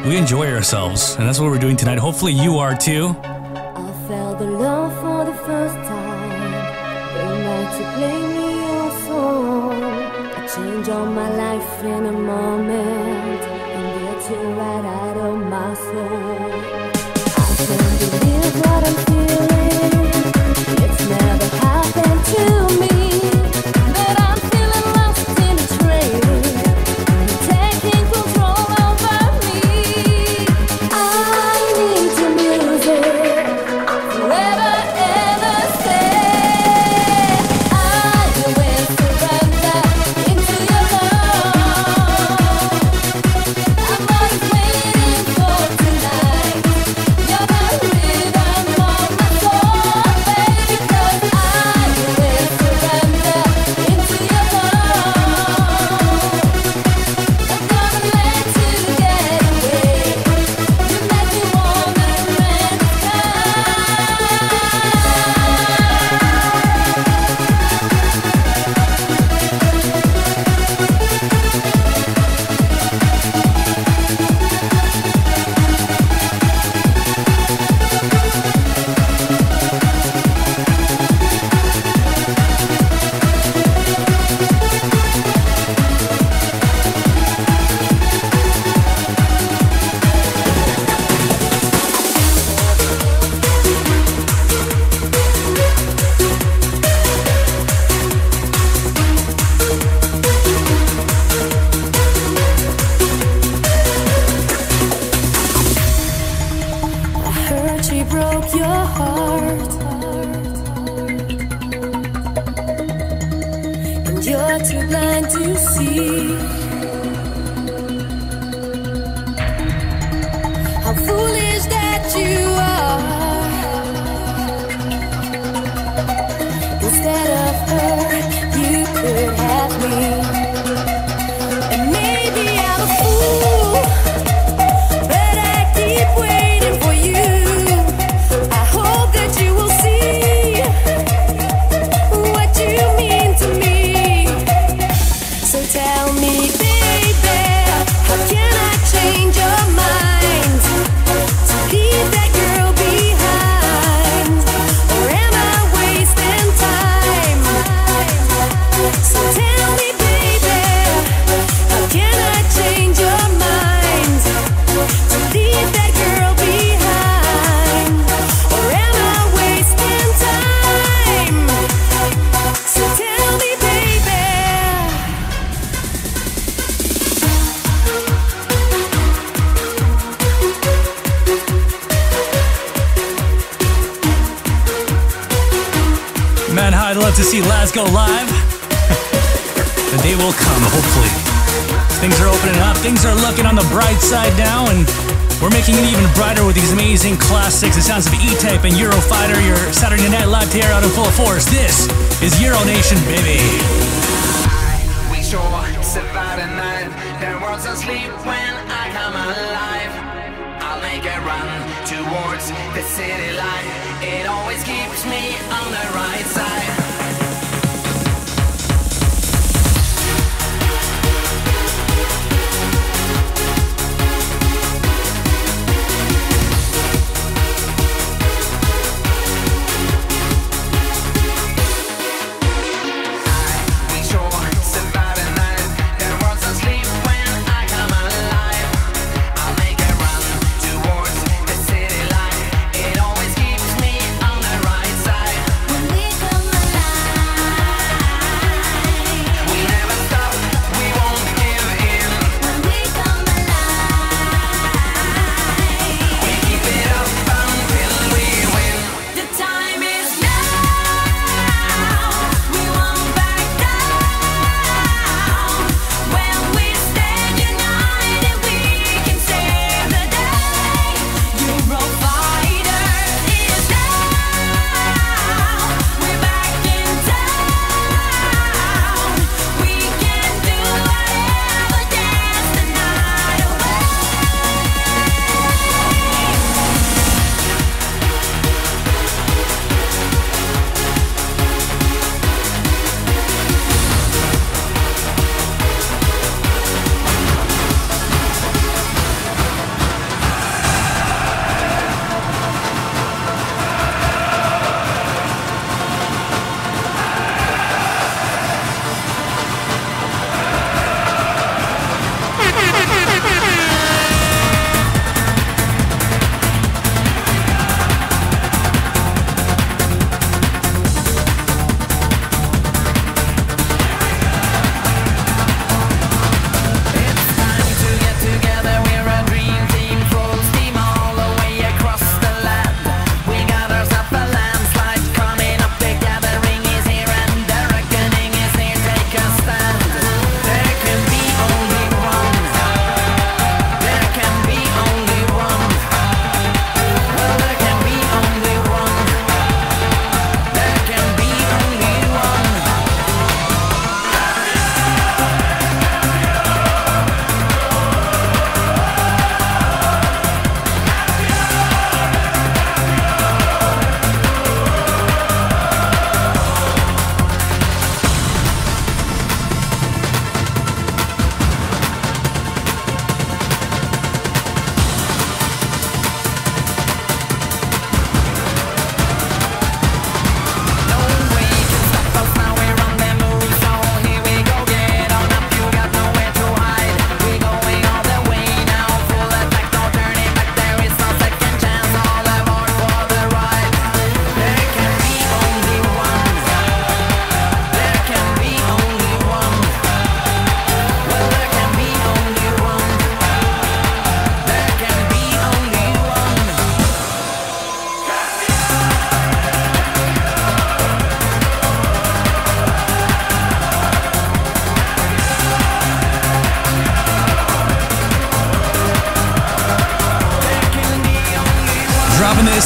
we enjoy ourselves, and that's what we're doing tonight. Hopefully, you are too.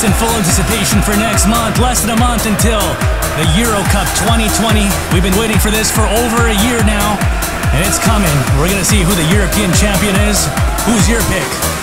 In full anticipation for next month. Less than a month until the Euro Cup 2020. We've been waiting for this for over a year now, and it's coming. We're going to see who the European champion is. Who's your pick?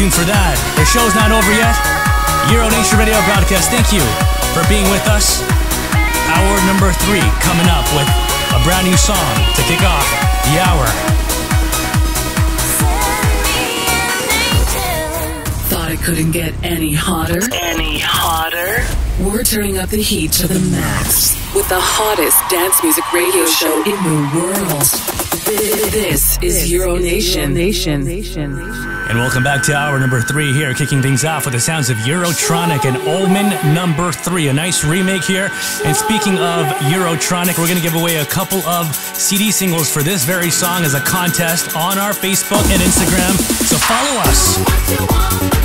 Tuned for that. The show's not over yet. Euro Nation Radio broadcast, thank you for being with us. Hour number three coming up with a brand new song to kick off the hour.
Thought it couldn't get any hotter? Any hotter? We're turning up the heat to the max with the hottest dance music radio show in the world. This is Euro Nation. Nation.
And welcome back to hour number three here, kicking things off with the sounds of Eurotronic and Omen number three. A nice remake here. And speaking of Eurotronic, we're going to give away a couple of CD singles for this very song as a contest on our Facebook and Instagram. So follow us.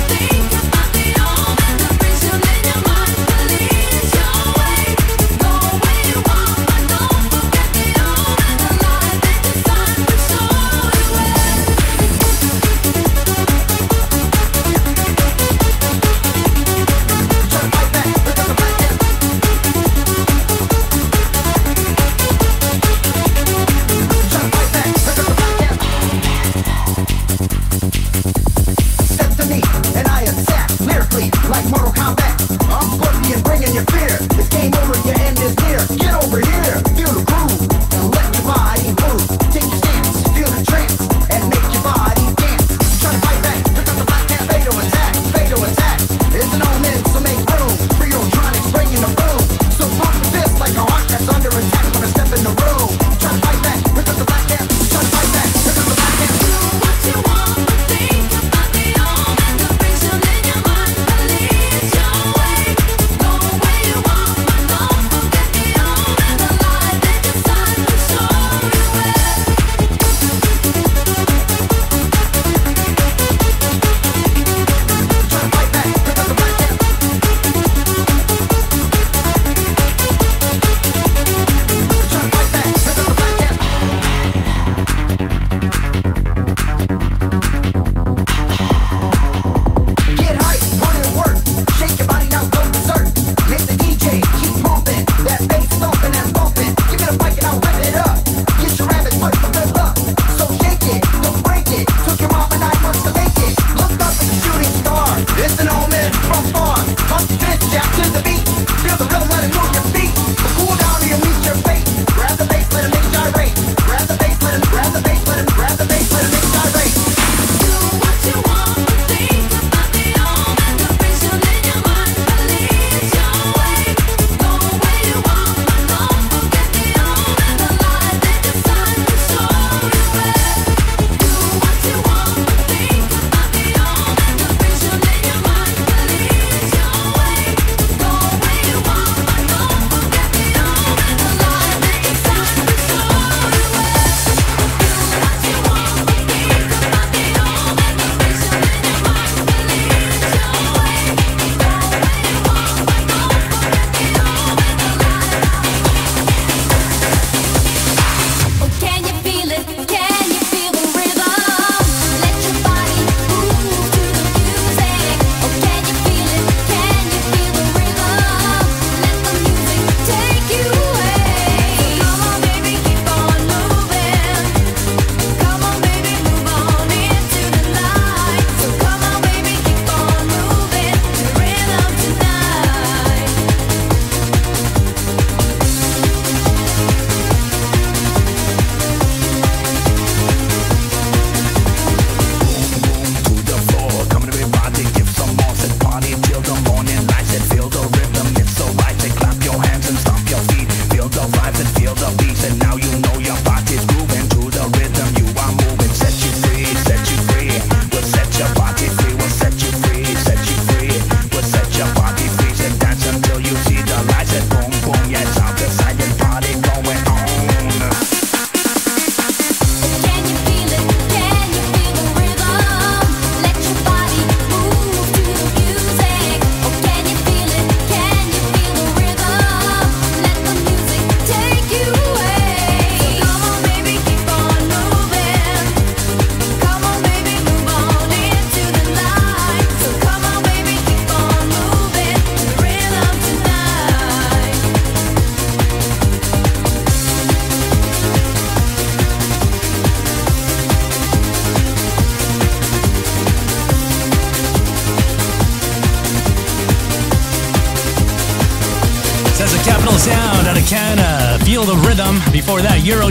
This game over, yeah.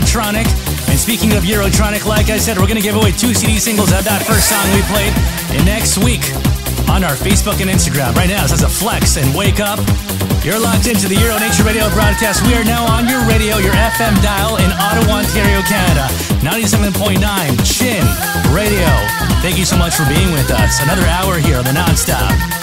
Eurotronic. And speaking of Eurotronic, like I said, we're going to give away two CD singles of that first song we played. And next week on our Facebook and Instagram. Right now, it says a flex and wake up. You're locked into the Euro Nation Radio broadcast. We are now on your radio, your FM dial in Ottawa, Ontario, Canada. 97.9 Chin Radio. Thank you so much for being with us. Another hour here on the nonstop.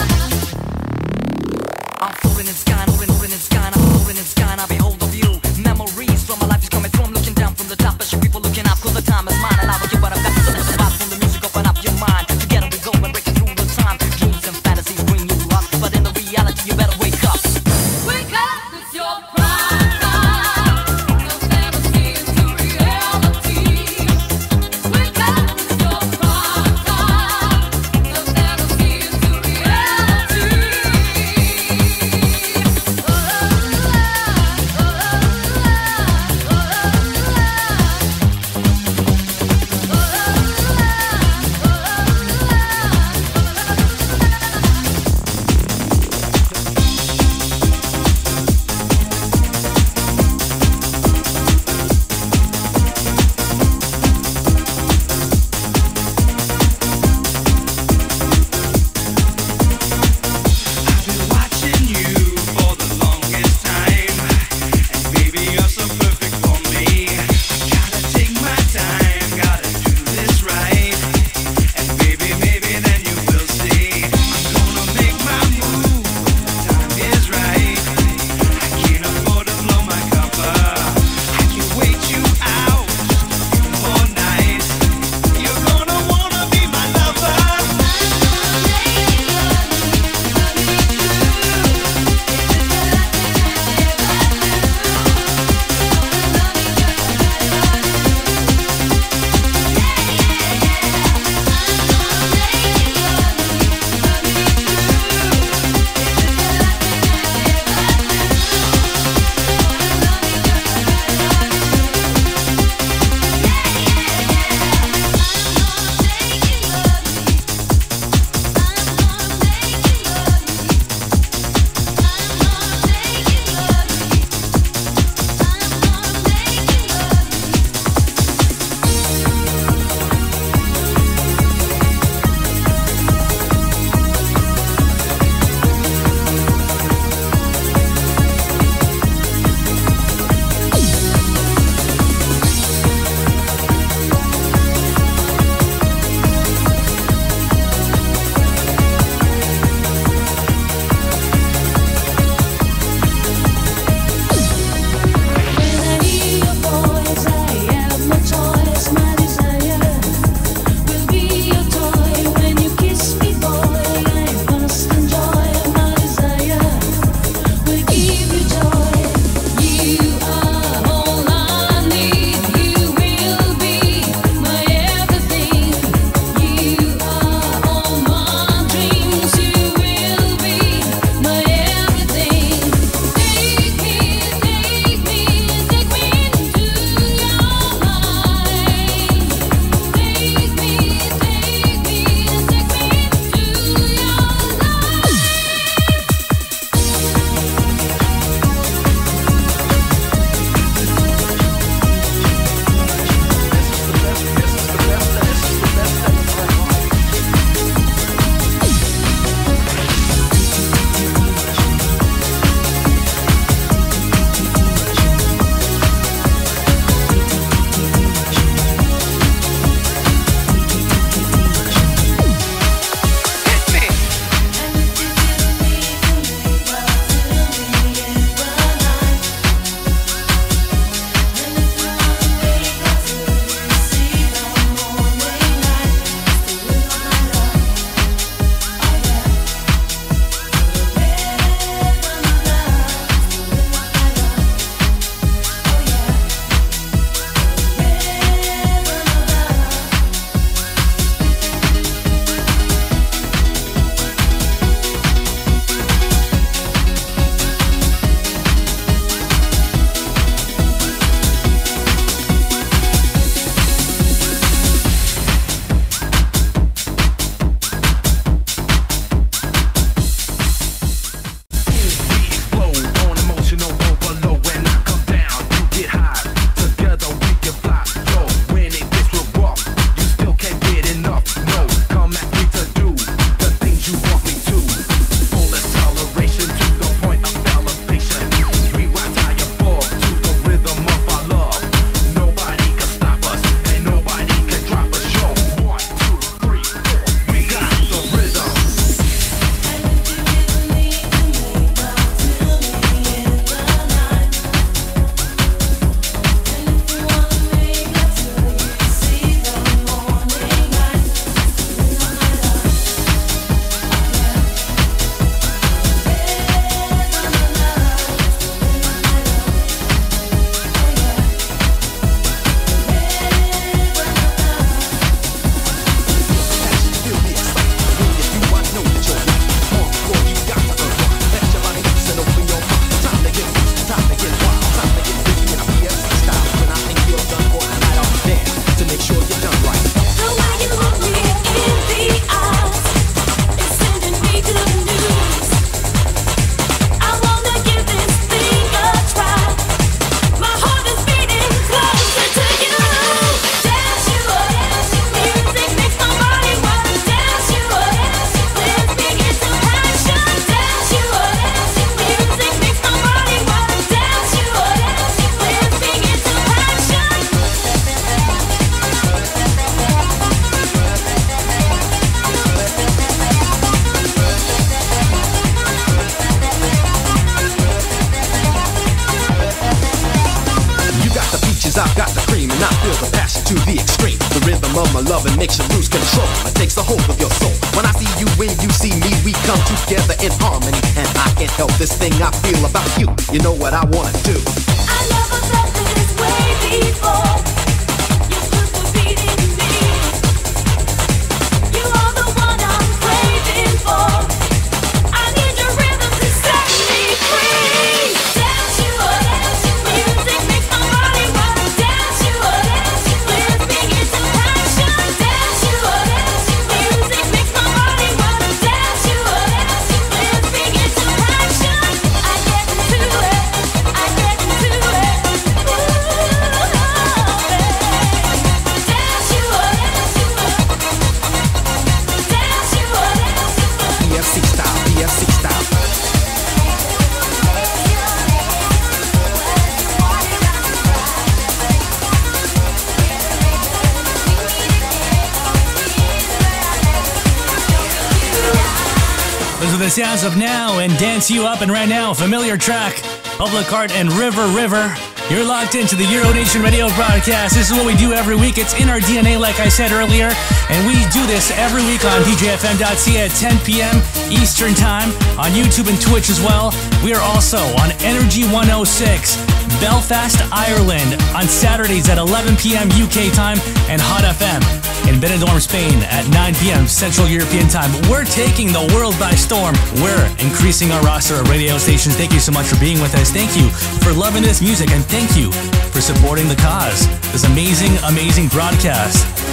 Right now, familiar track, Public Art and River River. You're locked into the Euro Nation radio broadcast. This is what we do every week. It's in our DNA, like I said earlier. And we do this every week on DJFM.ca at 10 p.m. Eastern Time, on YouTube and Twitch as well. We are also on Energy 106, Belfast, Ireland, on Saturdays at 11 p.m. UK time, and Hot FM in Benidorm, Spain at 9 p.m. Central European Time. We're taking the world by storm. We're increasing our roster of radio stations. Thank you so much for being with us. Thank you for loving this music, and thank you for supporting the cause. This amazing, amazing broadcast.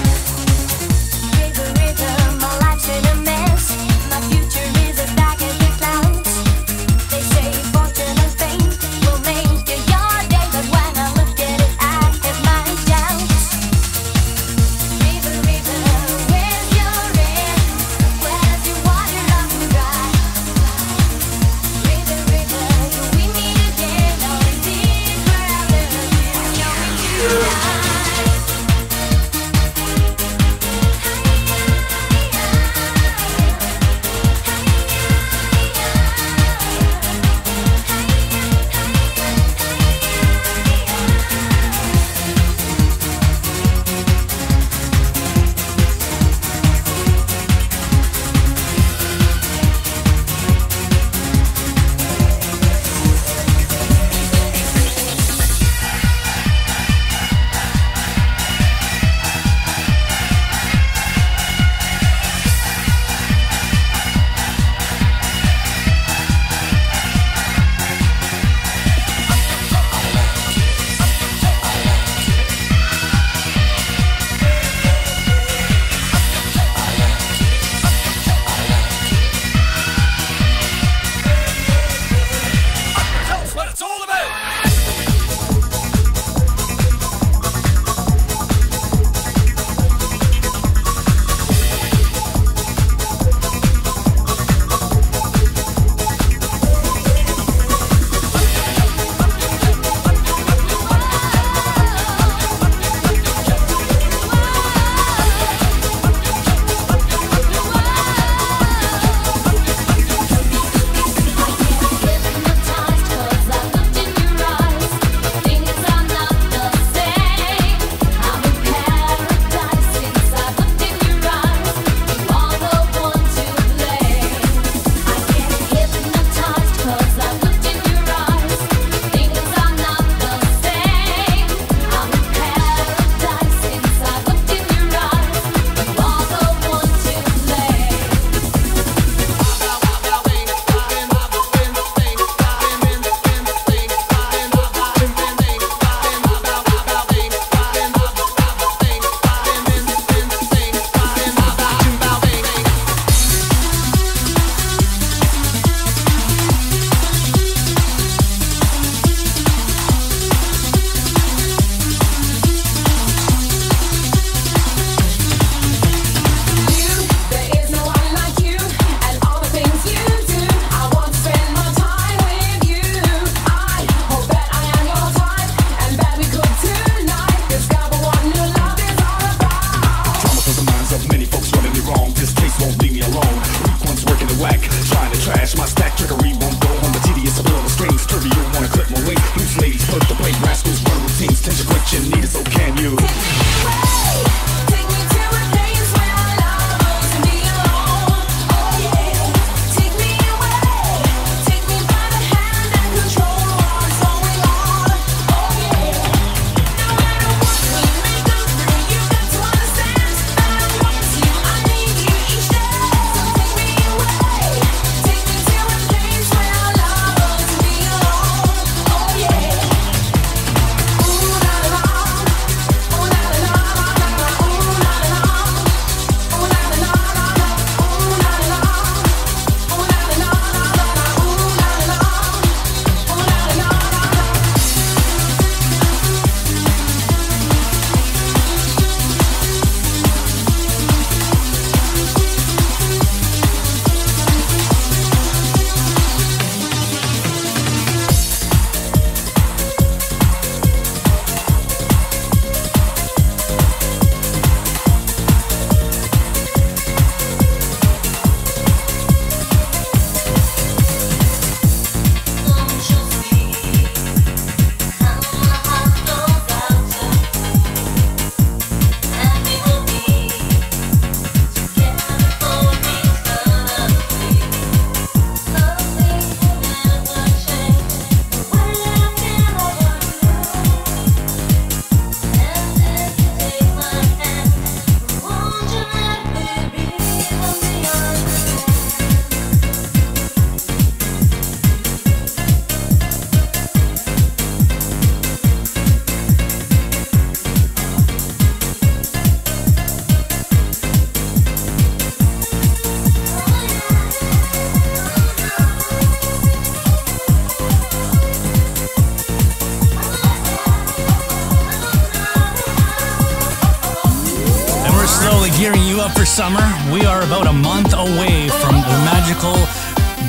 Summer. We are about a month away from the magical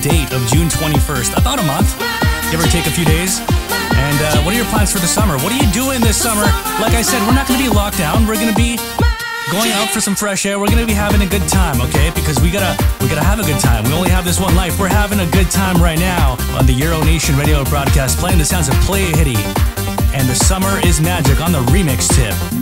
date of June 21st. About a month, give or take a few days. And uh, what are your plans for the summer? What are you doing this summer? Like I said, we're not going to be locked down. We're going to be going out for some fresh air. We're going to be having a good time, okay? Because we gotta we gotta have a good time. We only have this one life. We're having a good time right now on the Euro Nation radio broadcast, playing the sounds of Playahitty. And the summer is magic on the remix tip.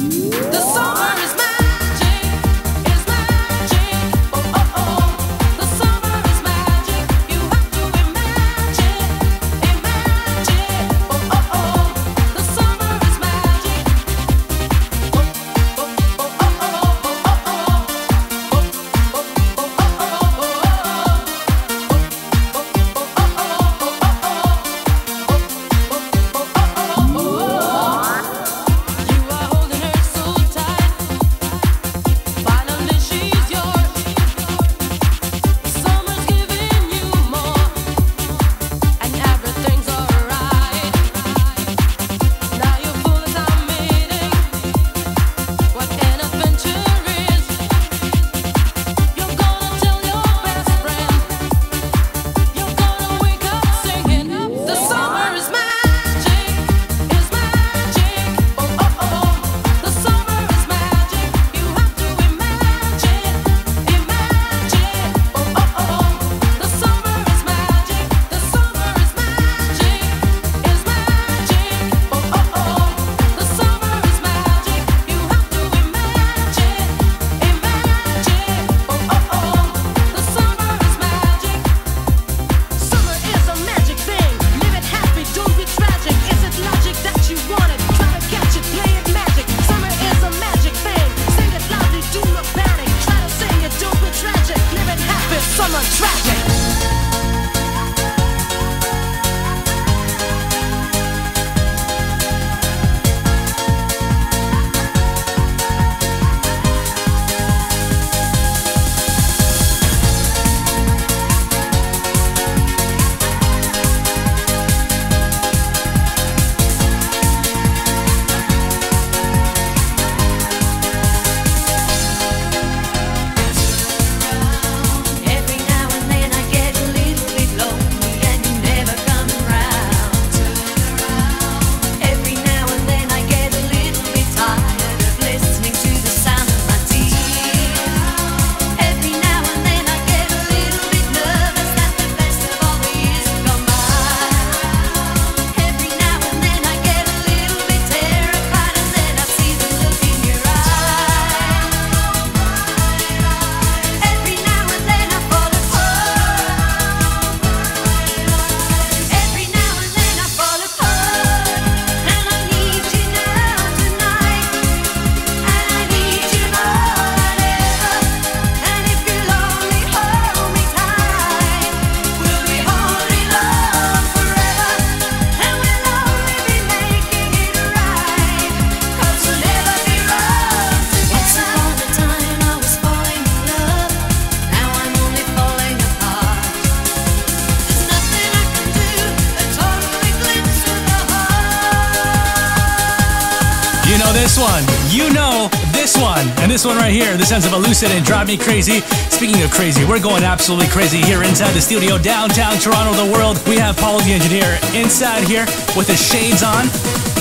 Here. This ends up Lucid and Drive Me Crazy. Speaking of crazy, we're going absolutely crazy here inside the studio, downtown Toronto, the world. We have Paul the engineer inside here with his shades on,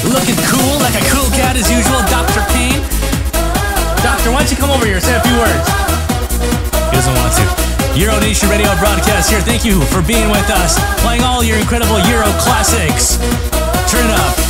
looking cool like a cool cat as usual. Dr. Payne. Doctor, why don't you come over here? Say a few words. He doesn't want to. Euro Nation Radio broadcast here. Thank you for being with us, playing all your incredible Euro classics. Turn it up.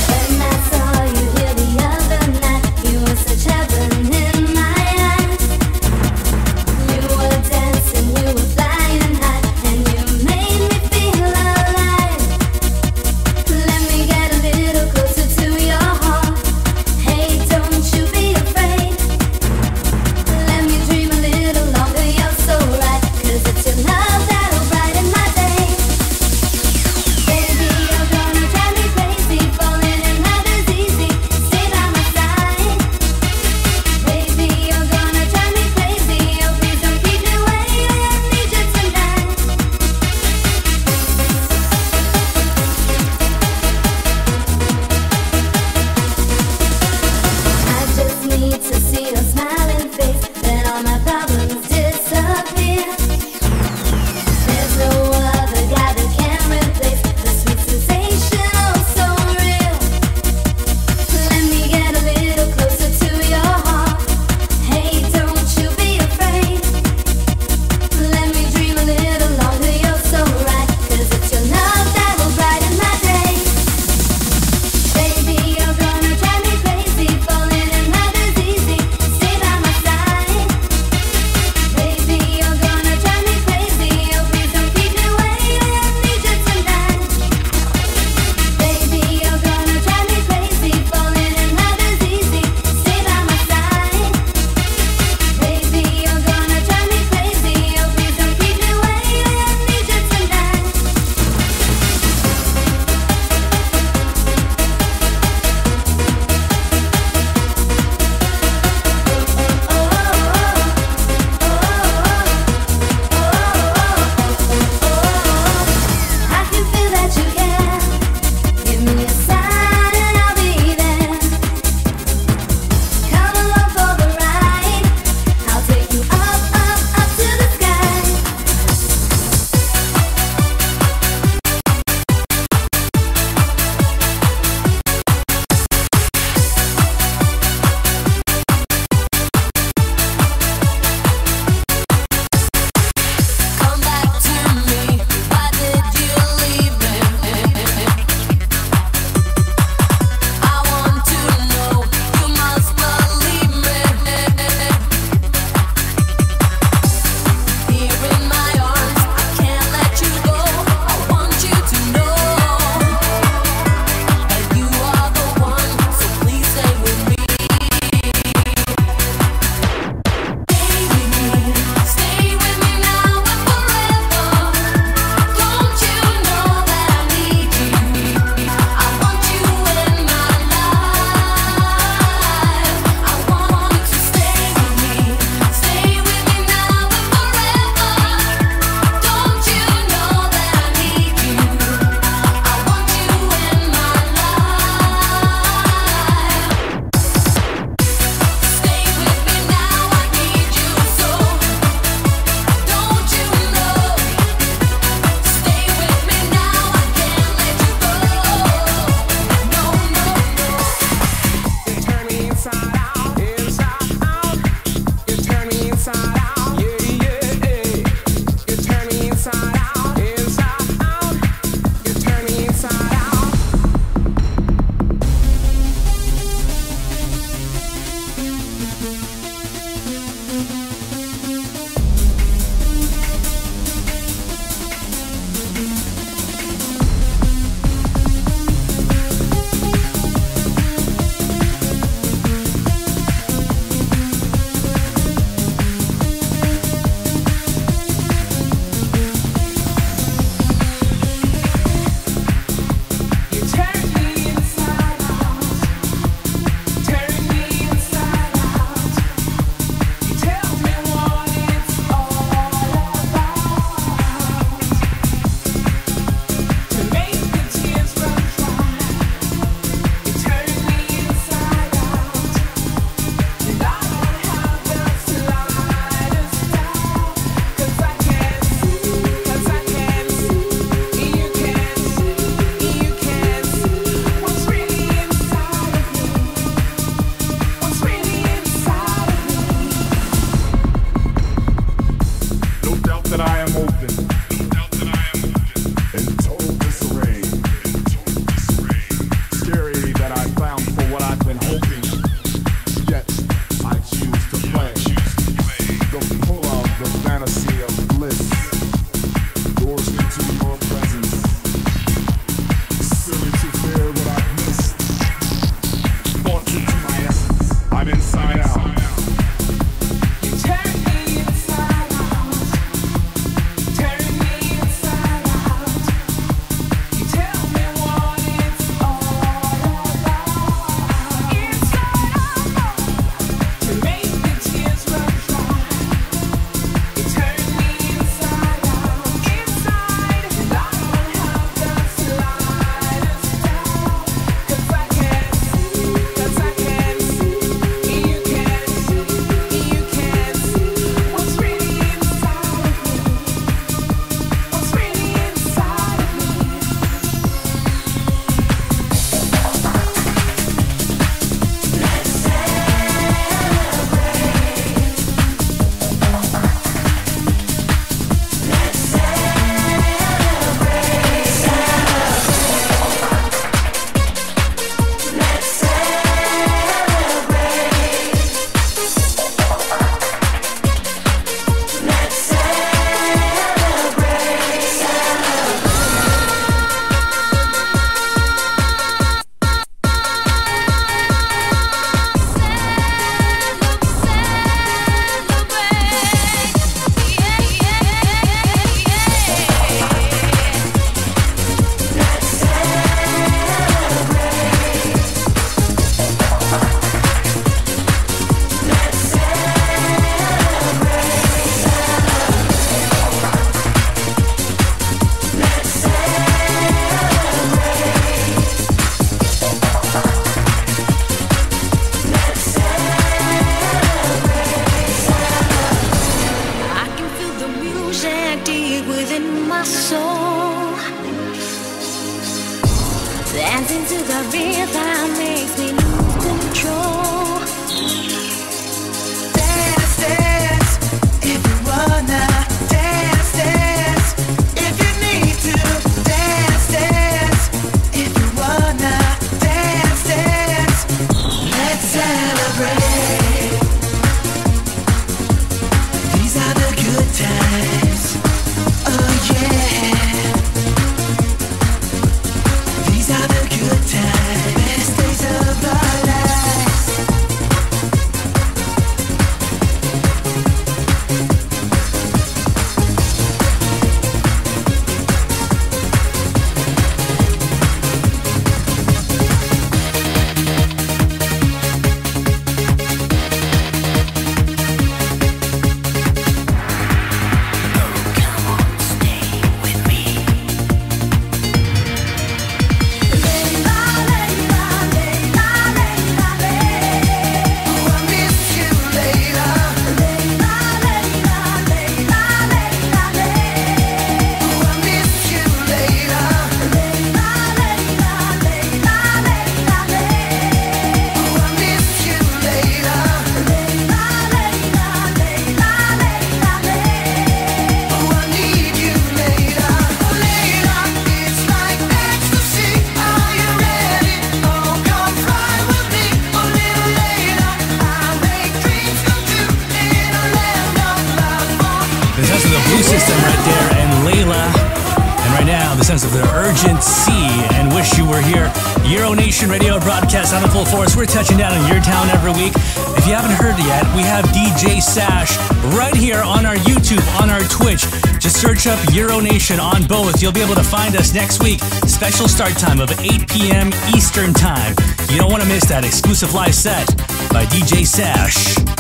Broadcast on the full force. We're touching down in your town every week. If you haven't heard yet, we have DJ Sash right here on our YouTube, on our Twitch. Just search up Euro Nation on both. You'll be able to find us next week. Special start time of 8 p.m. Eastern Time. You don't want to miss that exclusive live set by DJ Sash.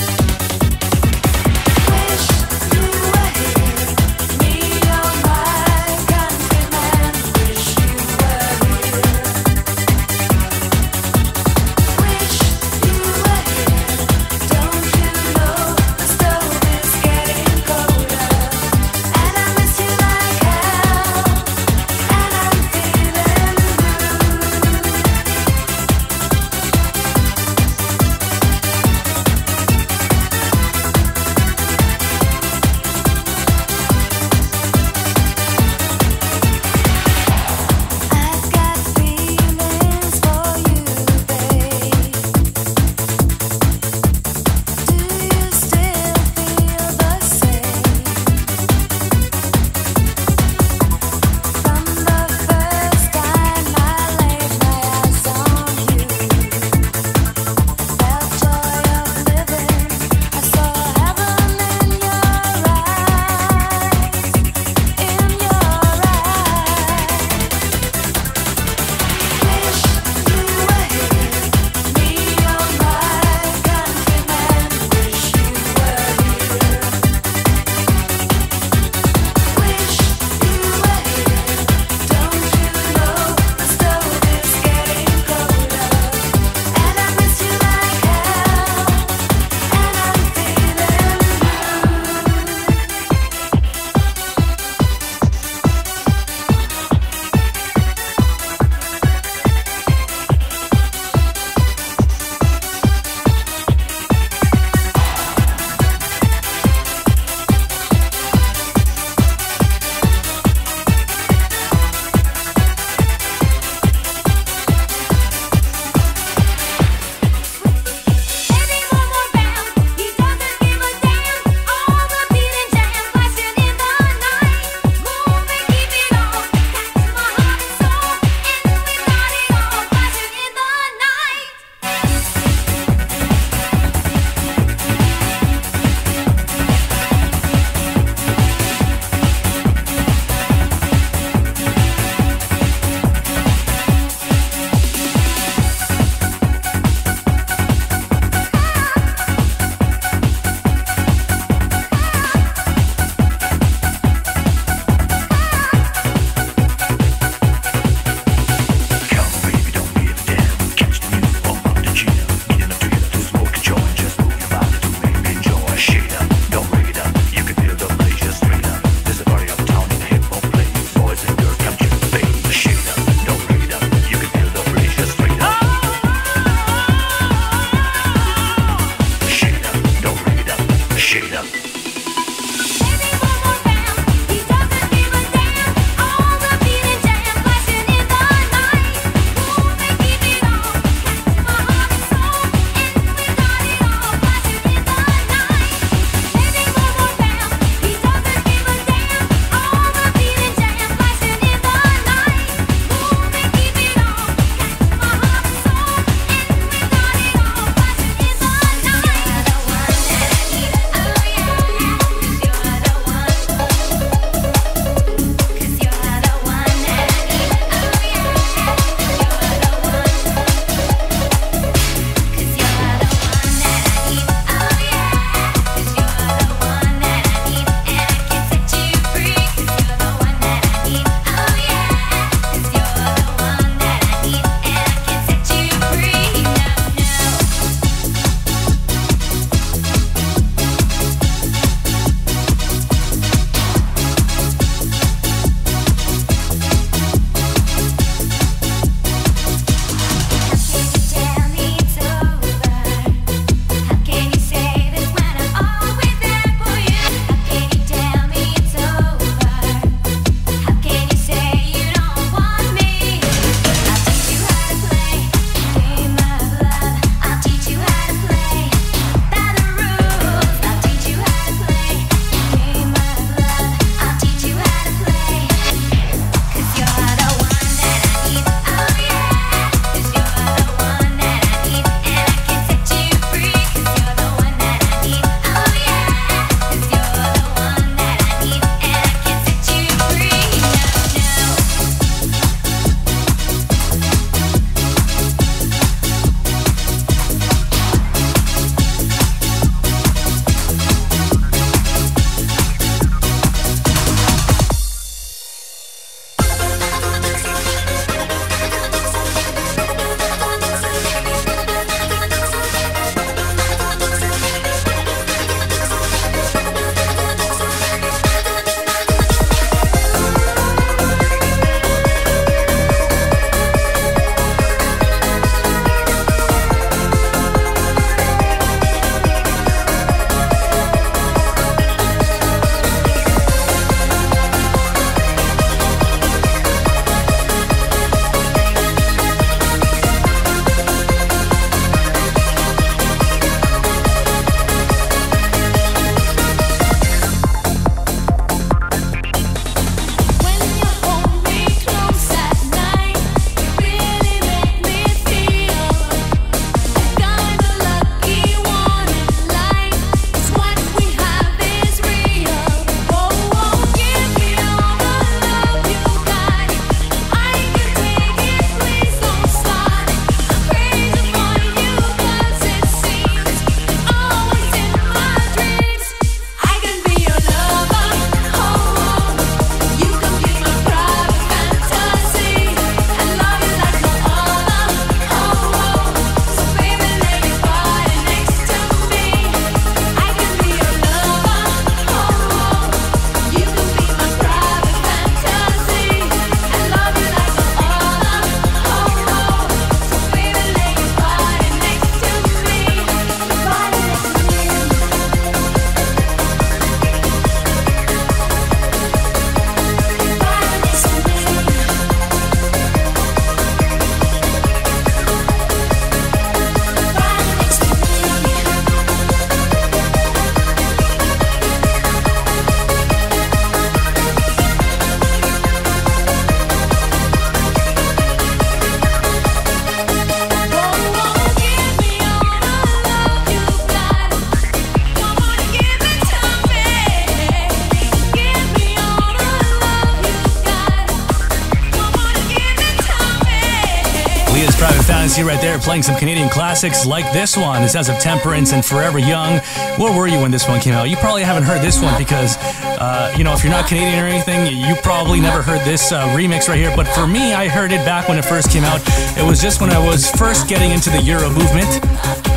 Right there playing some Canadian classics like this one, The Sense of Temperance and Forever Young. Where were you when this one came out? You probably haven't heard this one because, uh, you know, if you're not Canadian or anything, you probably never heard this uh, remix right here. But for me, I heard it back when it first came out. It was just when I was first getting into the Euro movement.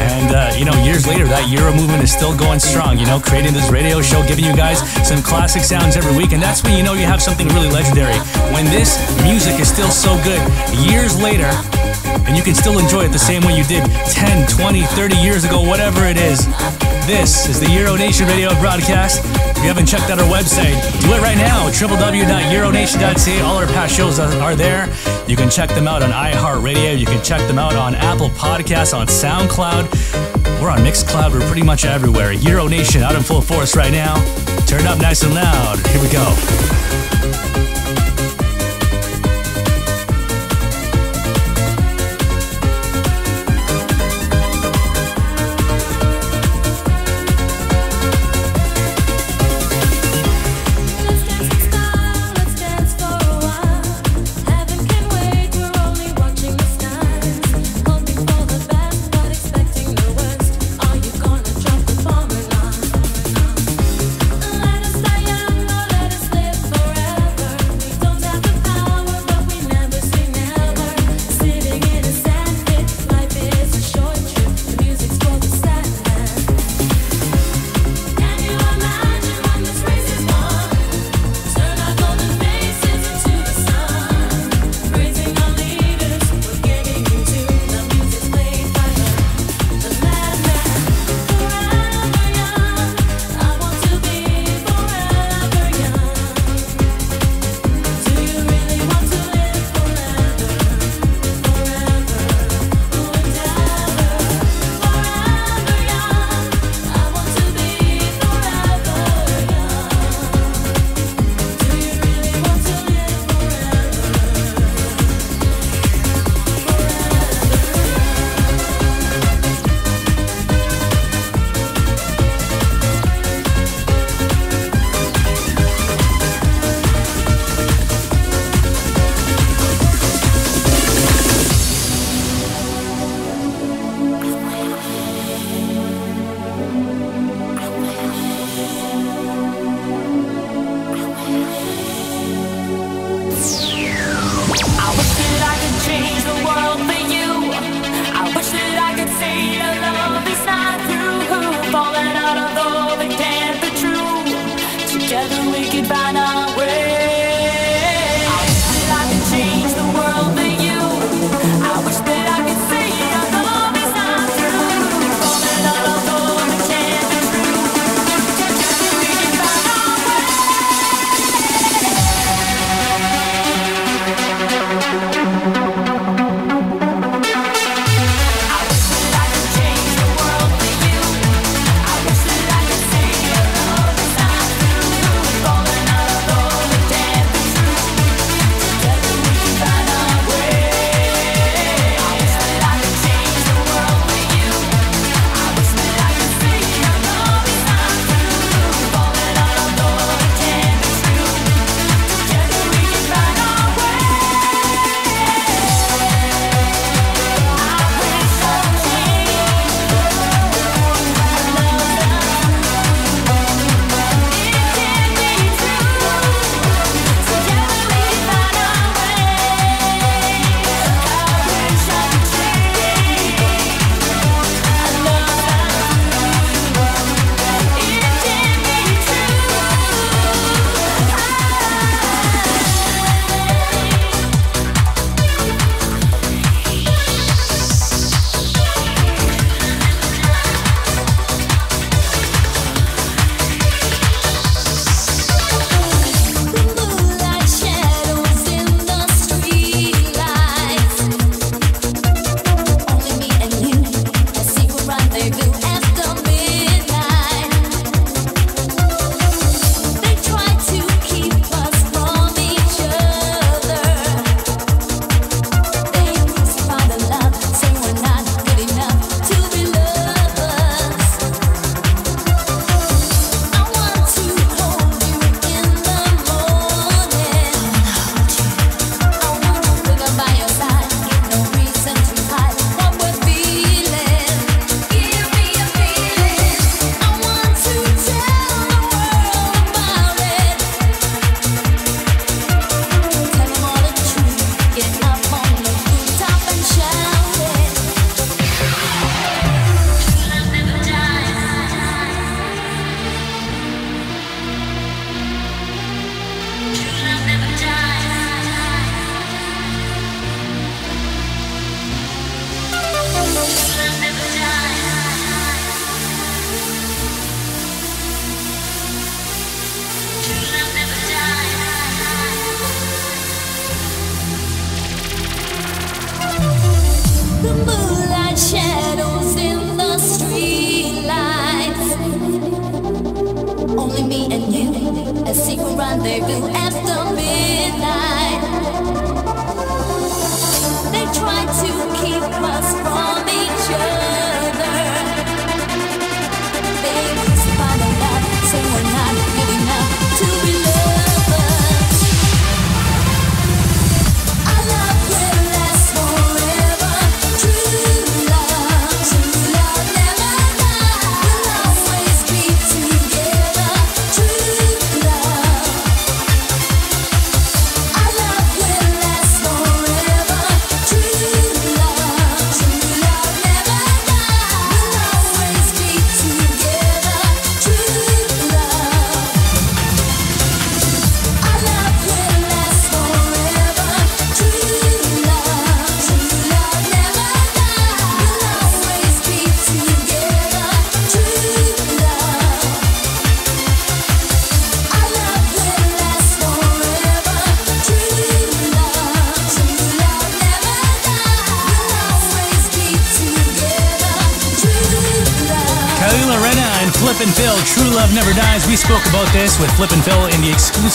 And, uh, you know, years later, that Euro movement is still going strong, you know, creating this radio show, giving you guys some classic sounds every week. And that's when you know you have something really legendary. When this music is still so good years later, and you can still enjoy it the same way you did 10, 20, 30 years ago, whatever it is. This is the Euro Nation radio broadcast. If you haven't checked out our website, do it right now. www.euronation.ca. All our past shows are there. You can check them out on iHeartRadio. You can check them out on Apple Podcasts, on SoundCloud. We're on Mixcloud. We're pretty much everywhere. Euro Nation out in full force right now. Turn up nice and loud. Here we go.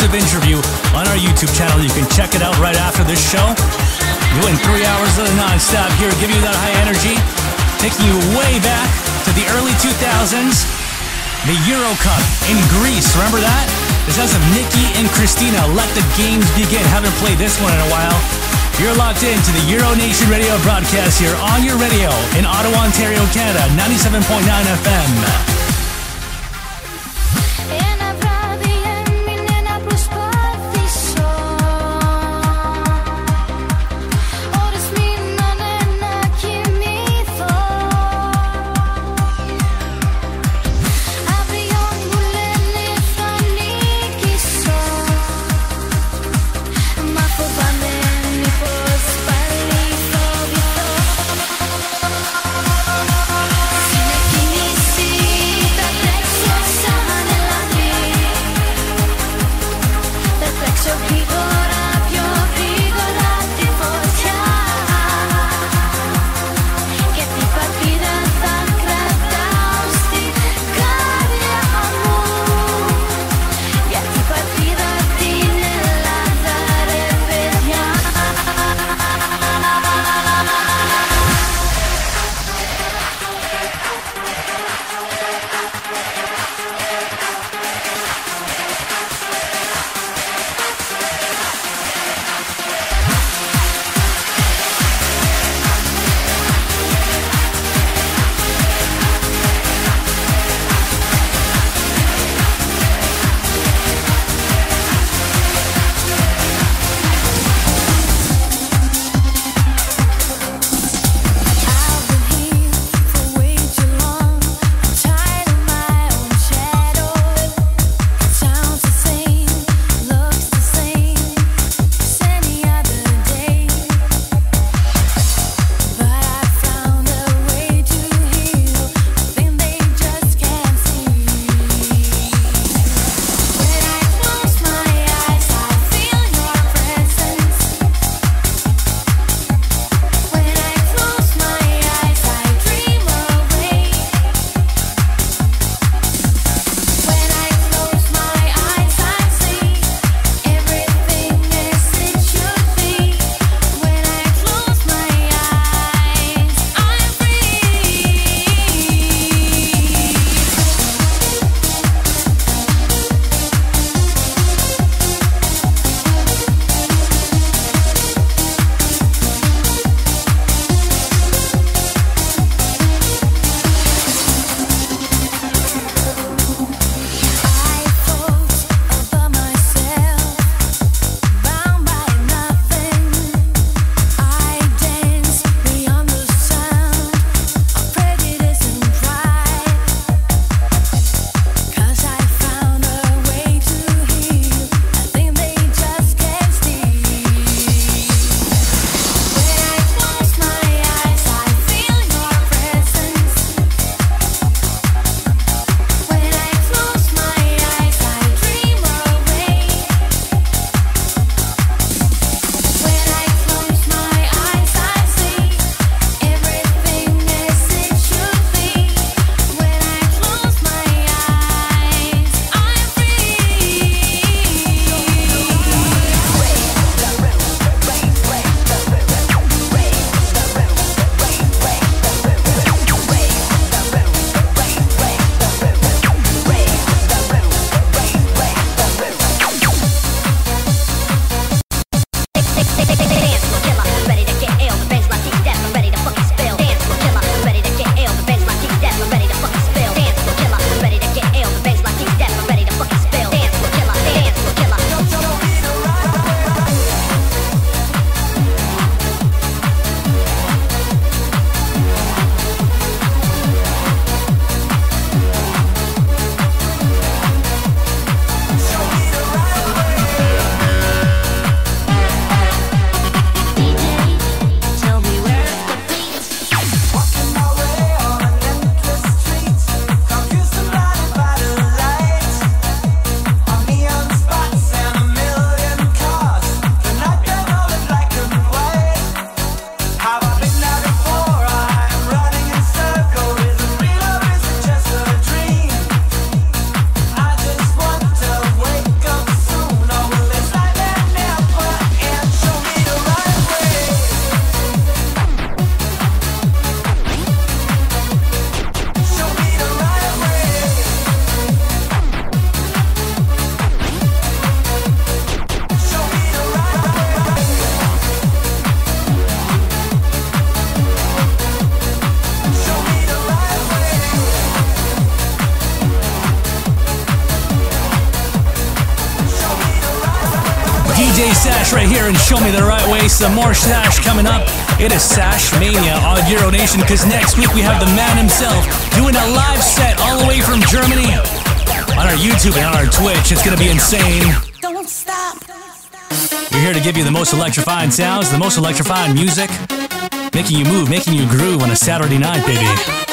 Exclusive interview on our YouTube channel. You can check it out right after this show. Doing three hours of the non-stop here, giving you that high energy, taking you way back to the early 2000s. The Euro Cup in Greece, remember that? This has of Nikki and Christina. Let the games begin. Haven't played this one in a while. You're locked in to the Euro Nation radio broadcast here on your radio in Ottawa, Ontario, Canada, 97.9 FM.
Show me the right way. Some more Sash coming up. It is Sash Mania on Euro Nation because next week we have the man himself doing a live set all the way from Germany on our YouTube and on our Twitch. It's going to be insane.
Don't stop.
We're here to give you the most electrifying sounds, the most electrifying music, making you move, making you groove on a Saturday night, baby.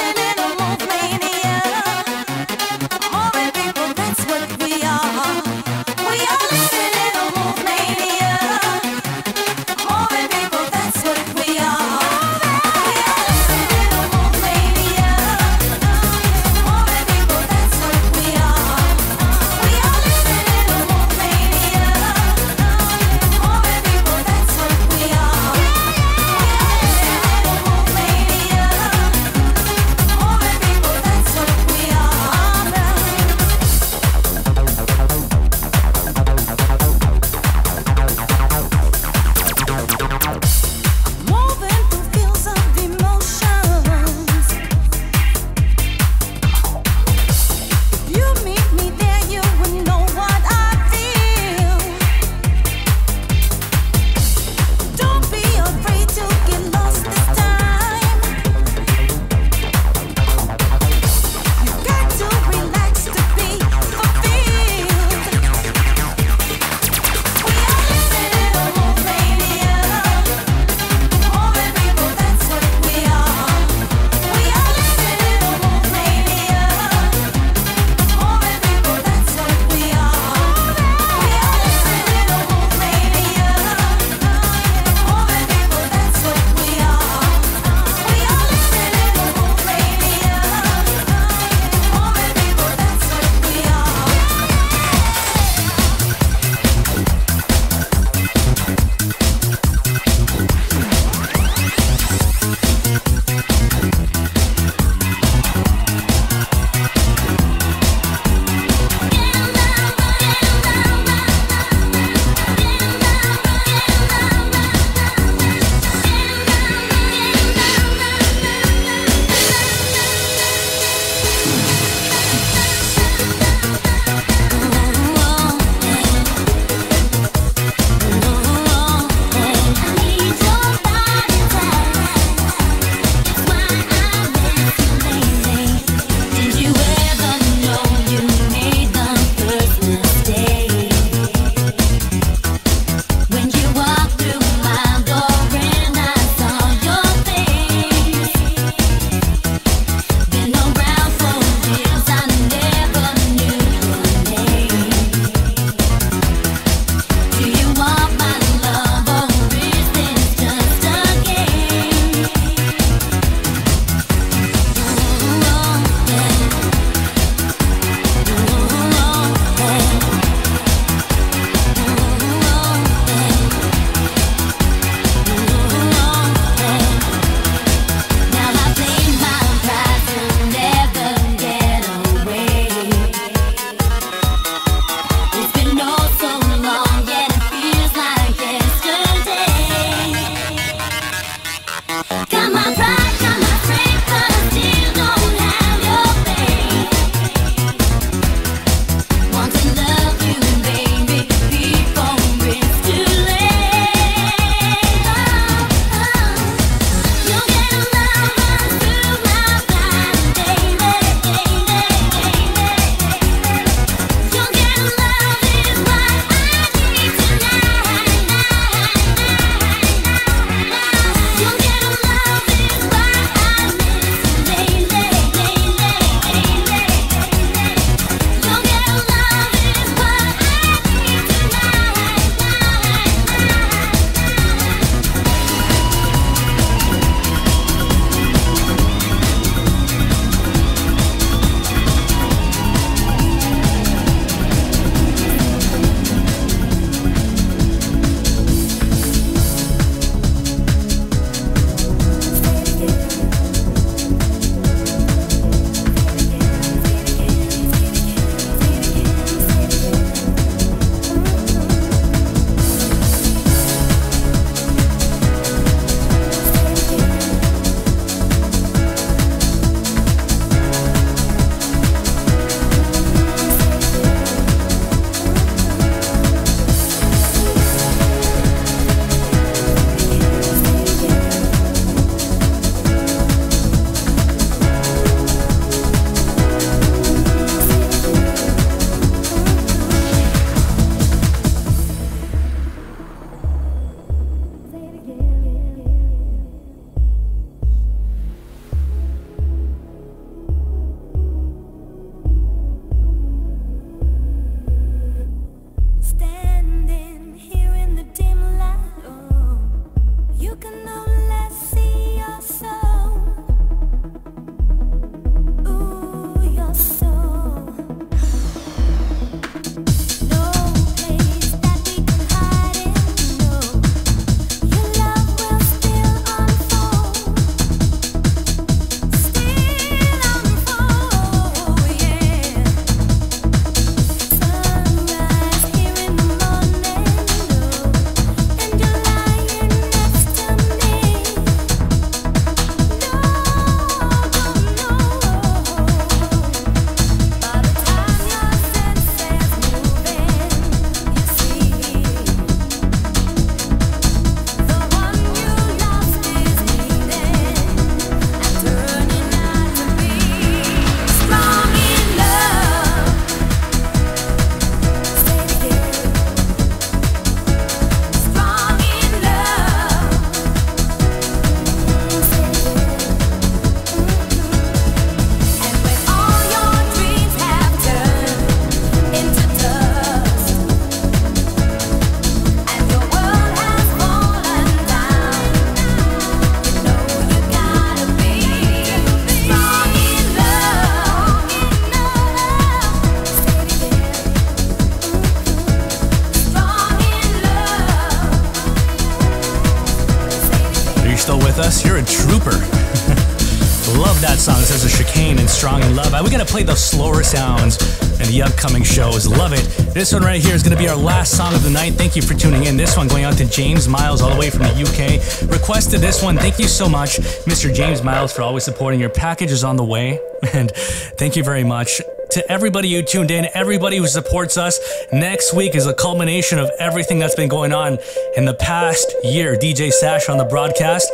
We're gonna play the slower sounds in the upcoming shows. Love it. This one right here is gonna be our last song of the night. Thank you for tuning in. This one going out to James Miles, all the way from the UK. Requested this one. Thank you so much, Mr. James Miles, for always supporting. Your package is on the way, and thank you very much to everybody who tuned in, everybody who supports us. Next week is a culmination of everything that's been going on in the past year. DJ Sash on the broadcast.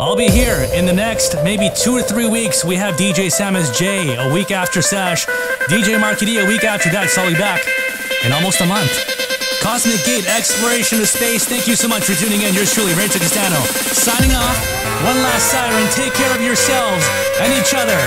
I'll be here in the next maybe two or three weeks. We have DJ Samus Jay a week after Sash, DJ Marky a week after that. Be back in almost a month. Cosmic Gate Exploration of Space. Thank you so much for tuning in. Yours truly, Rachel Castano. Signing off. One last siren. Take care of yourselves and each other.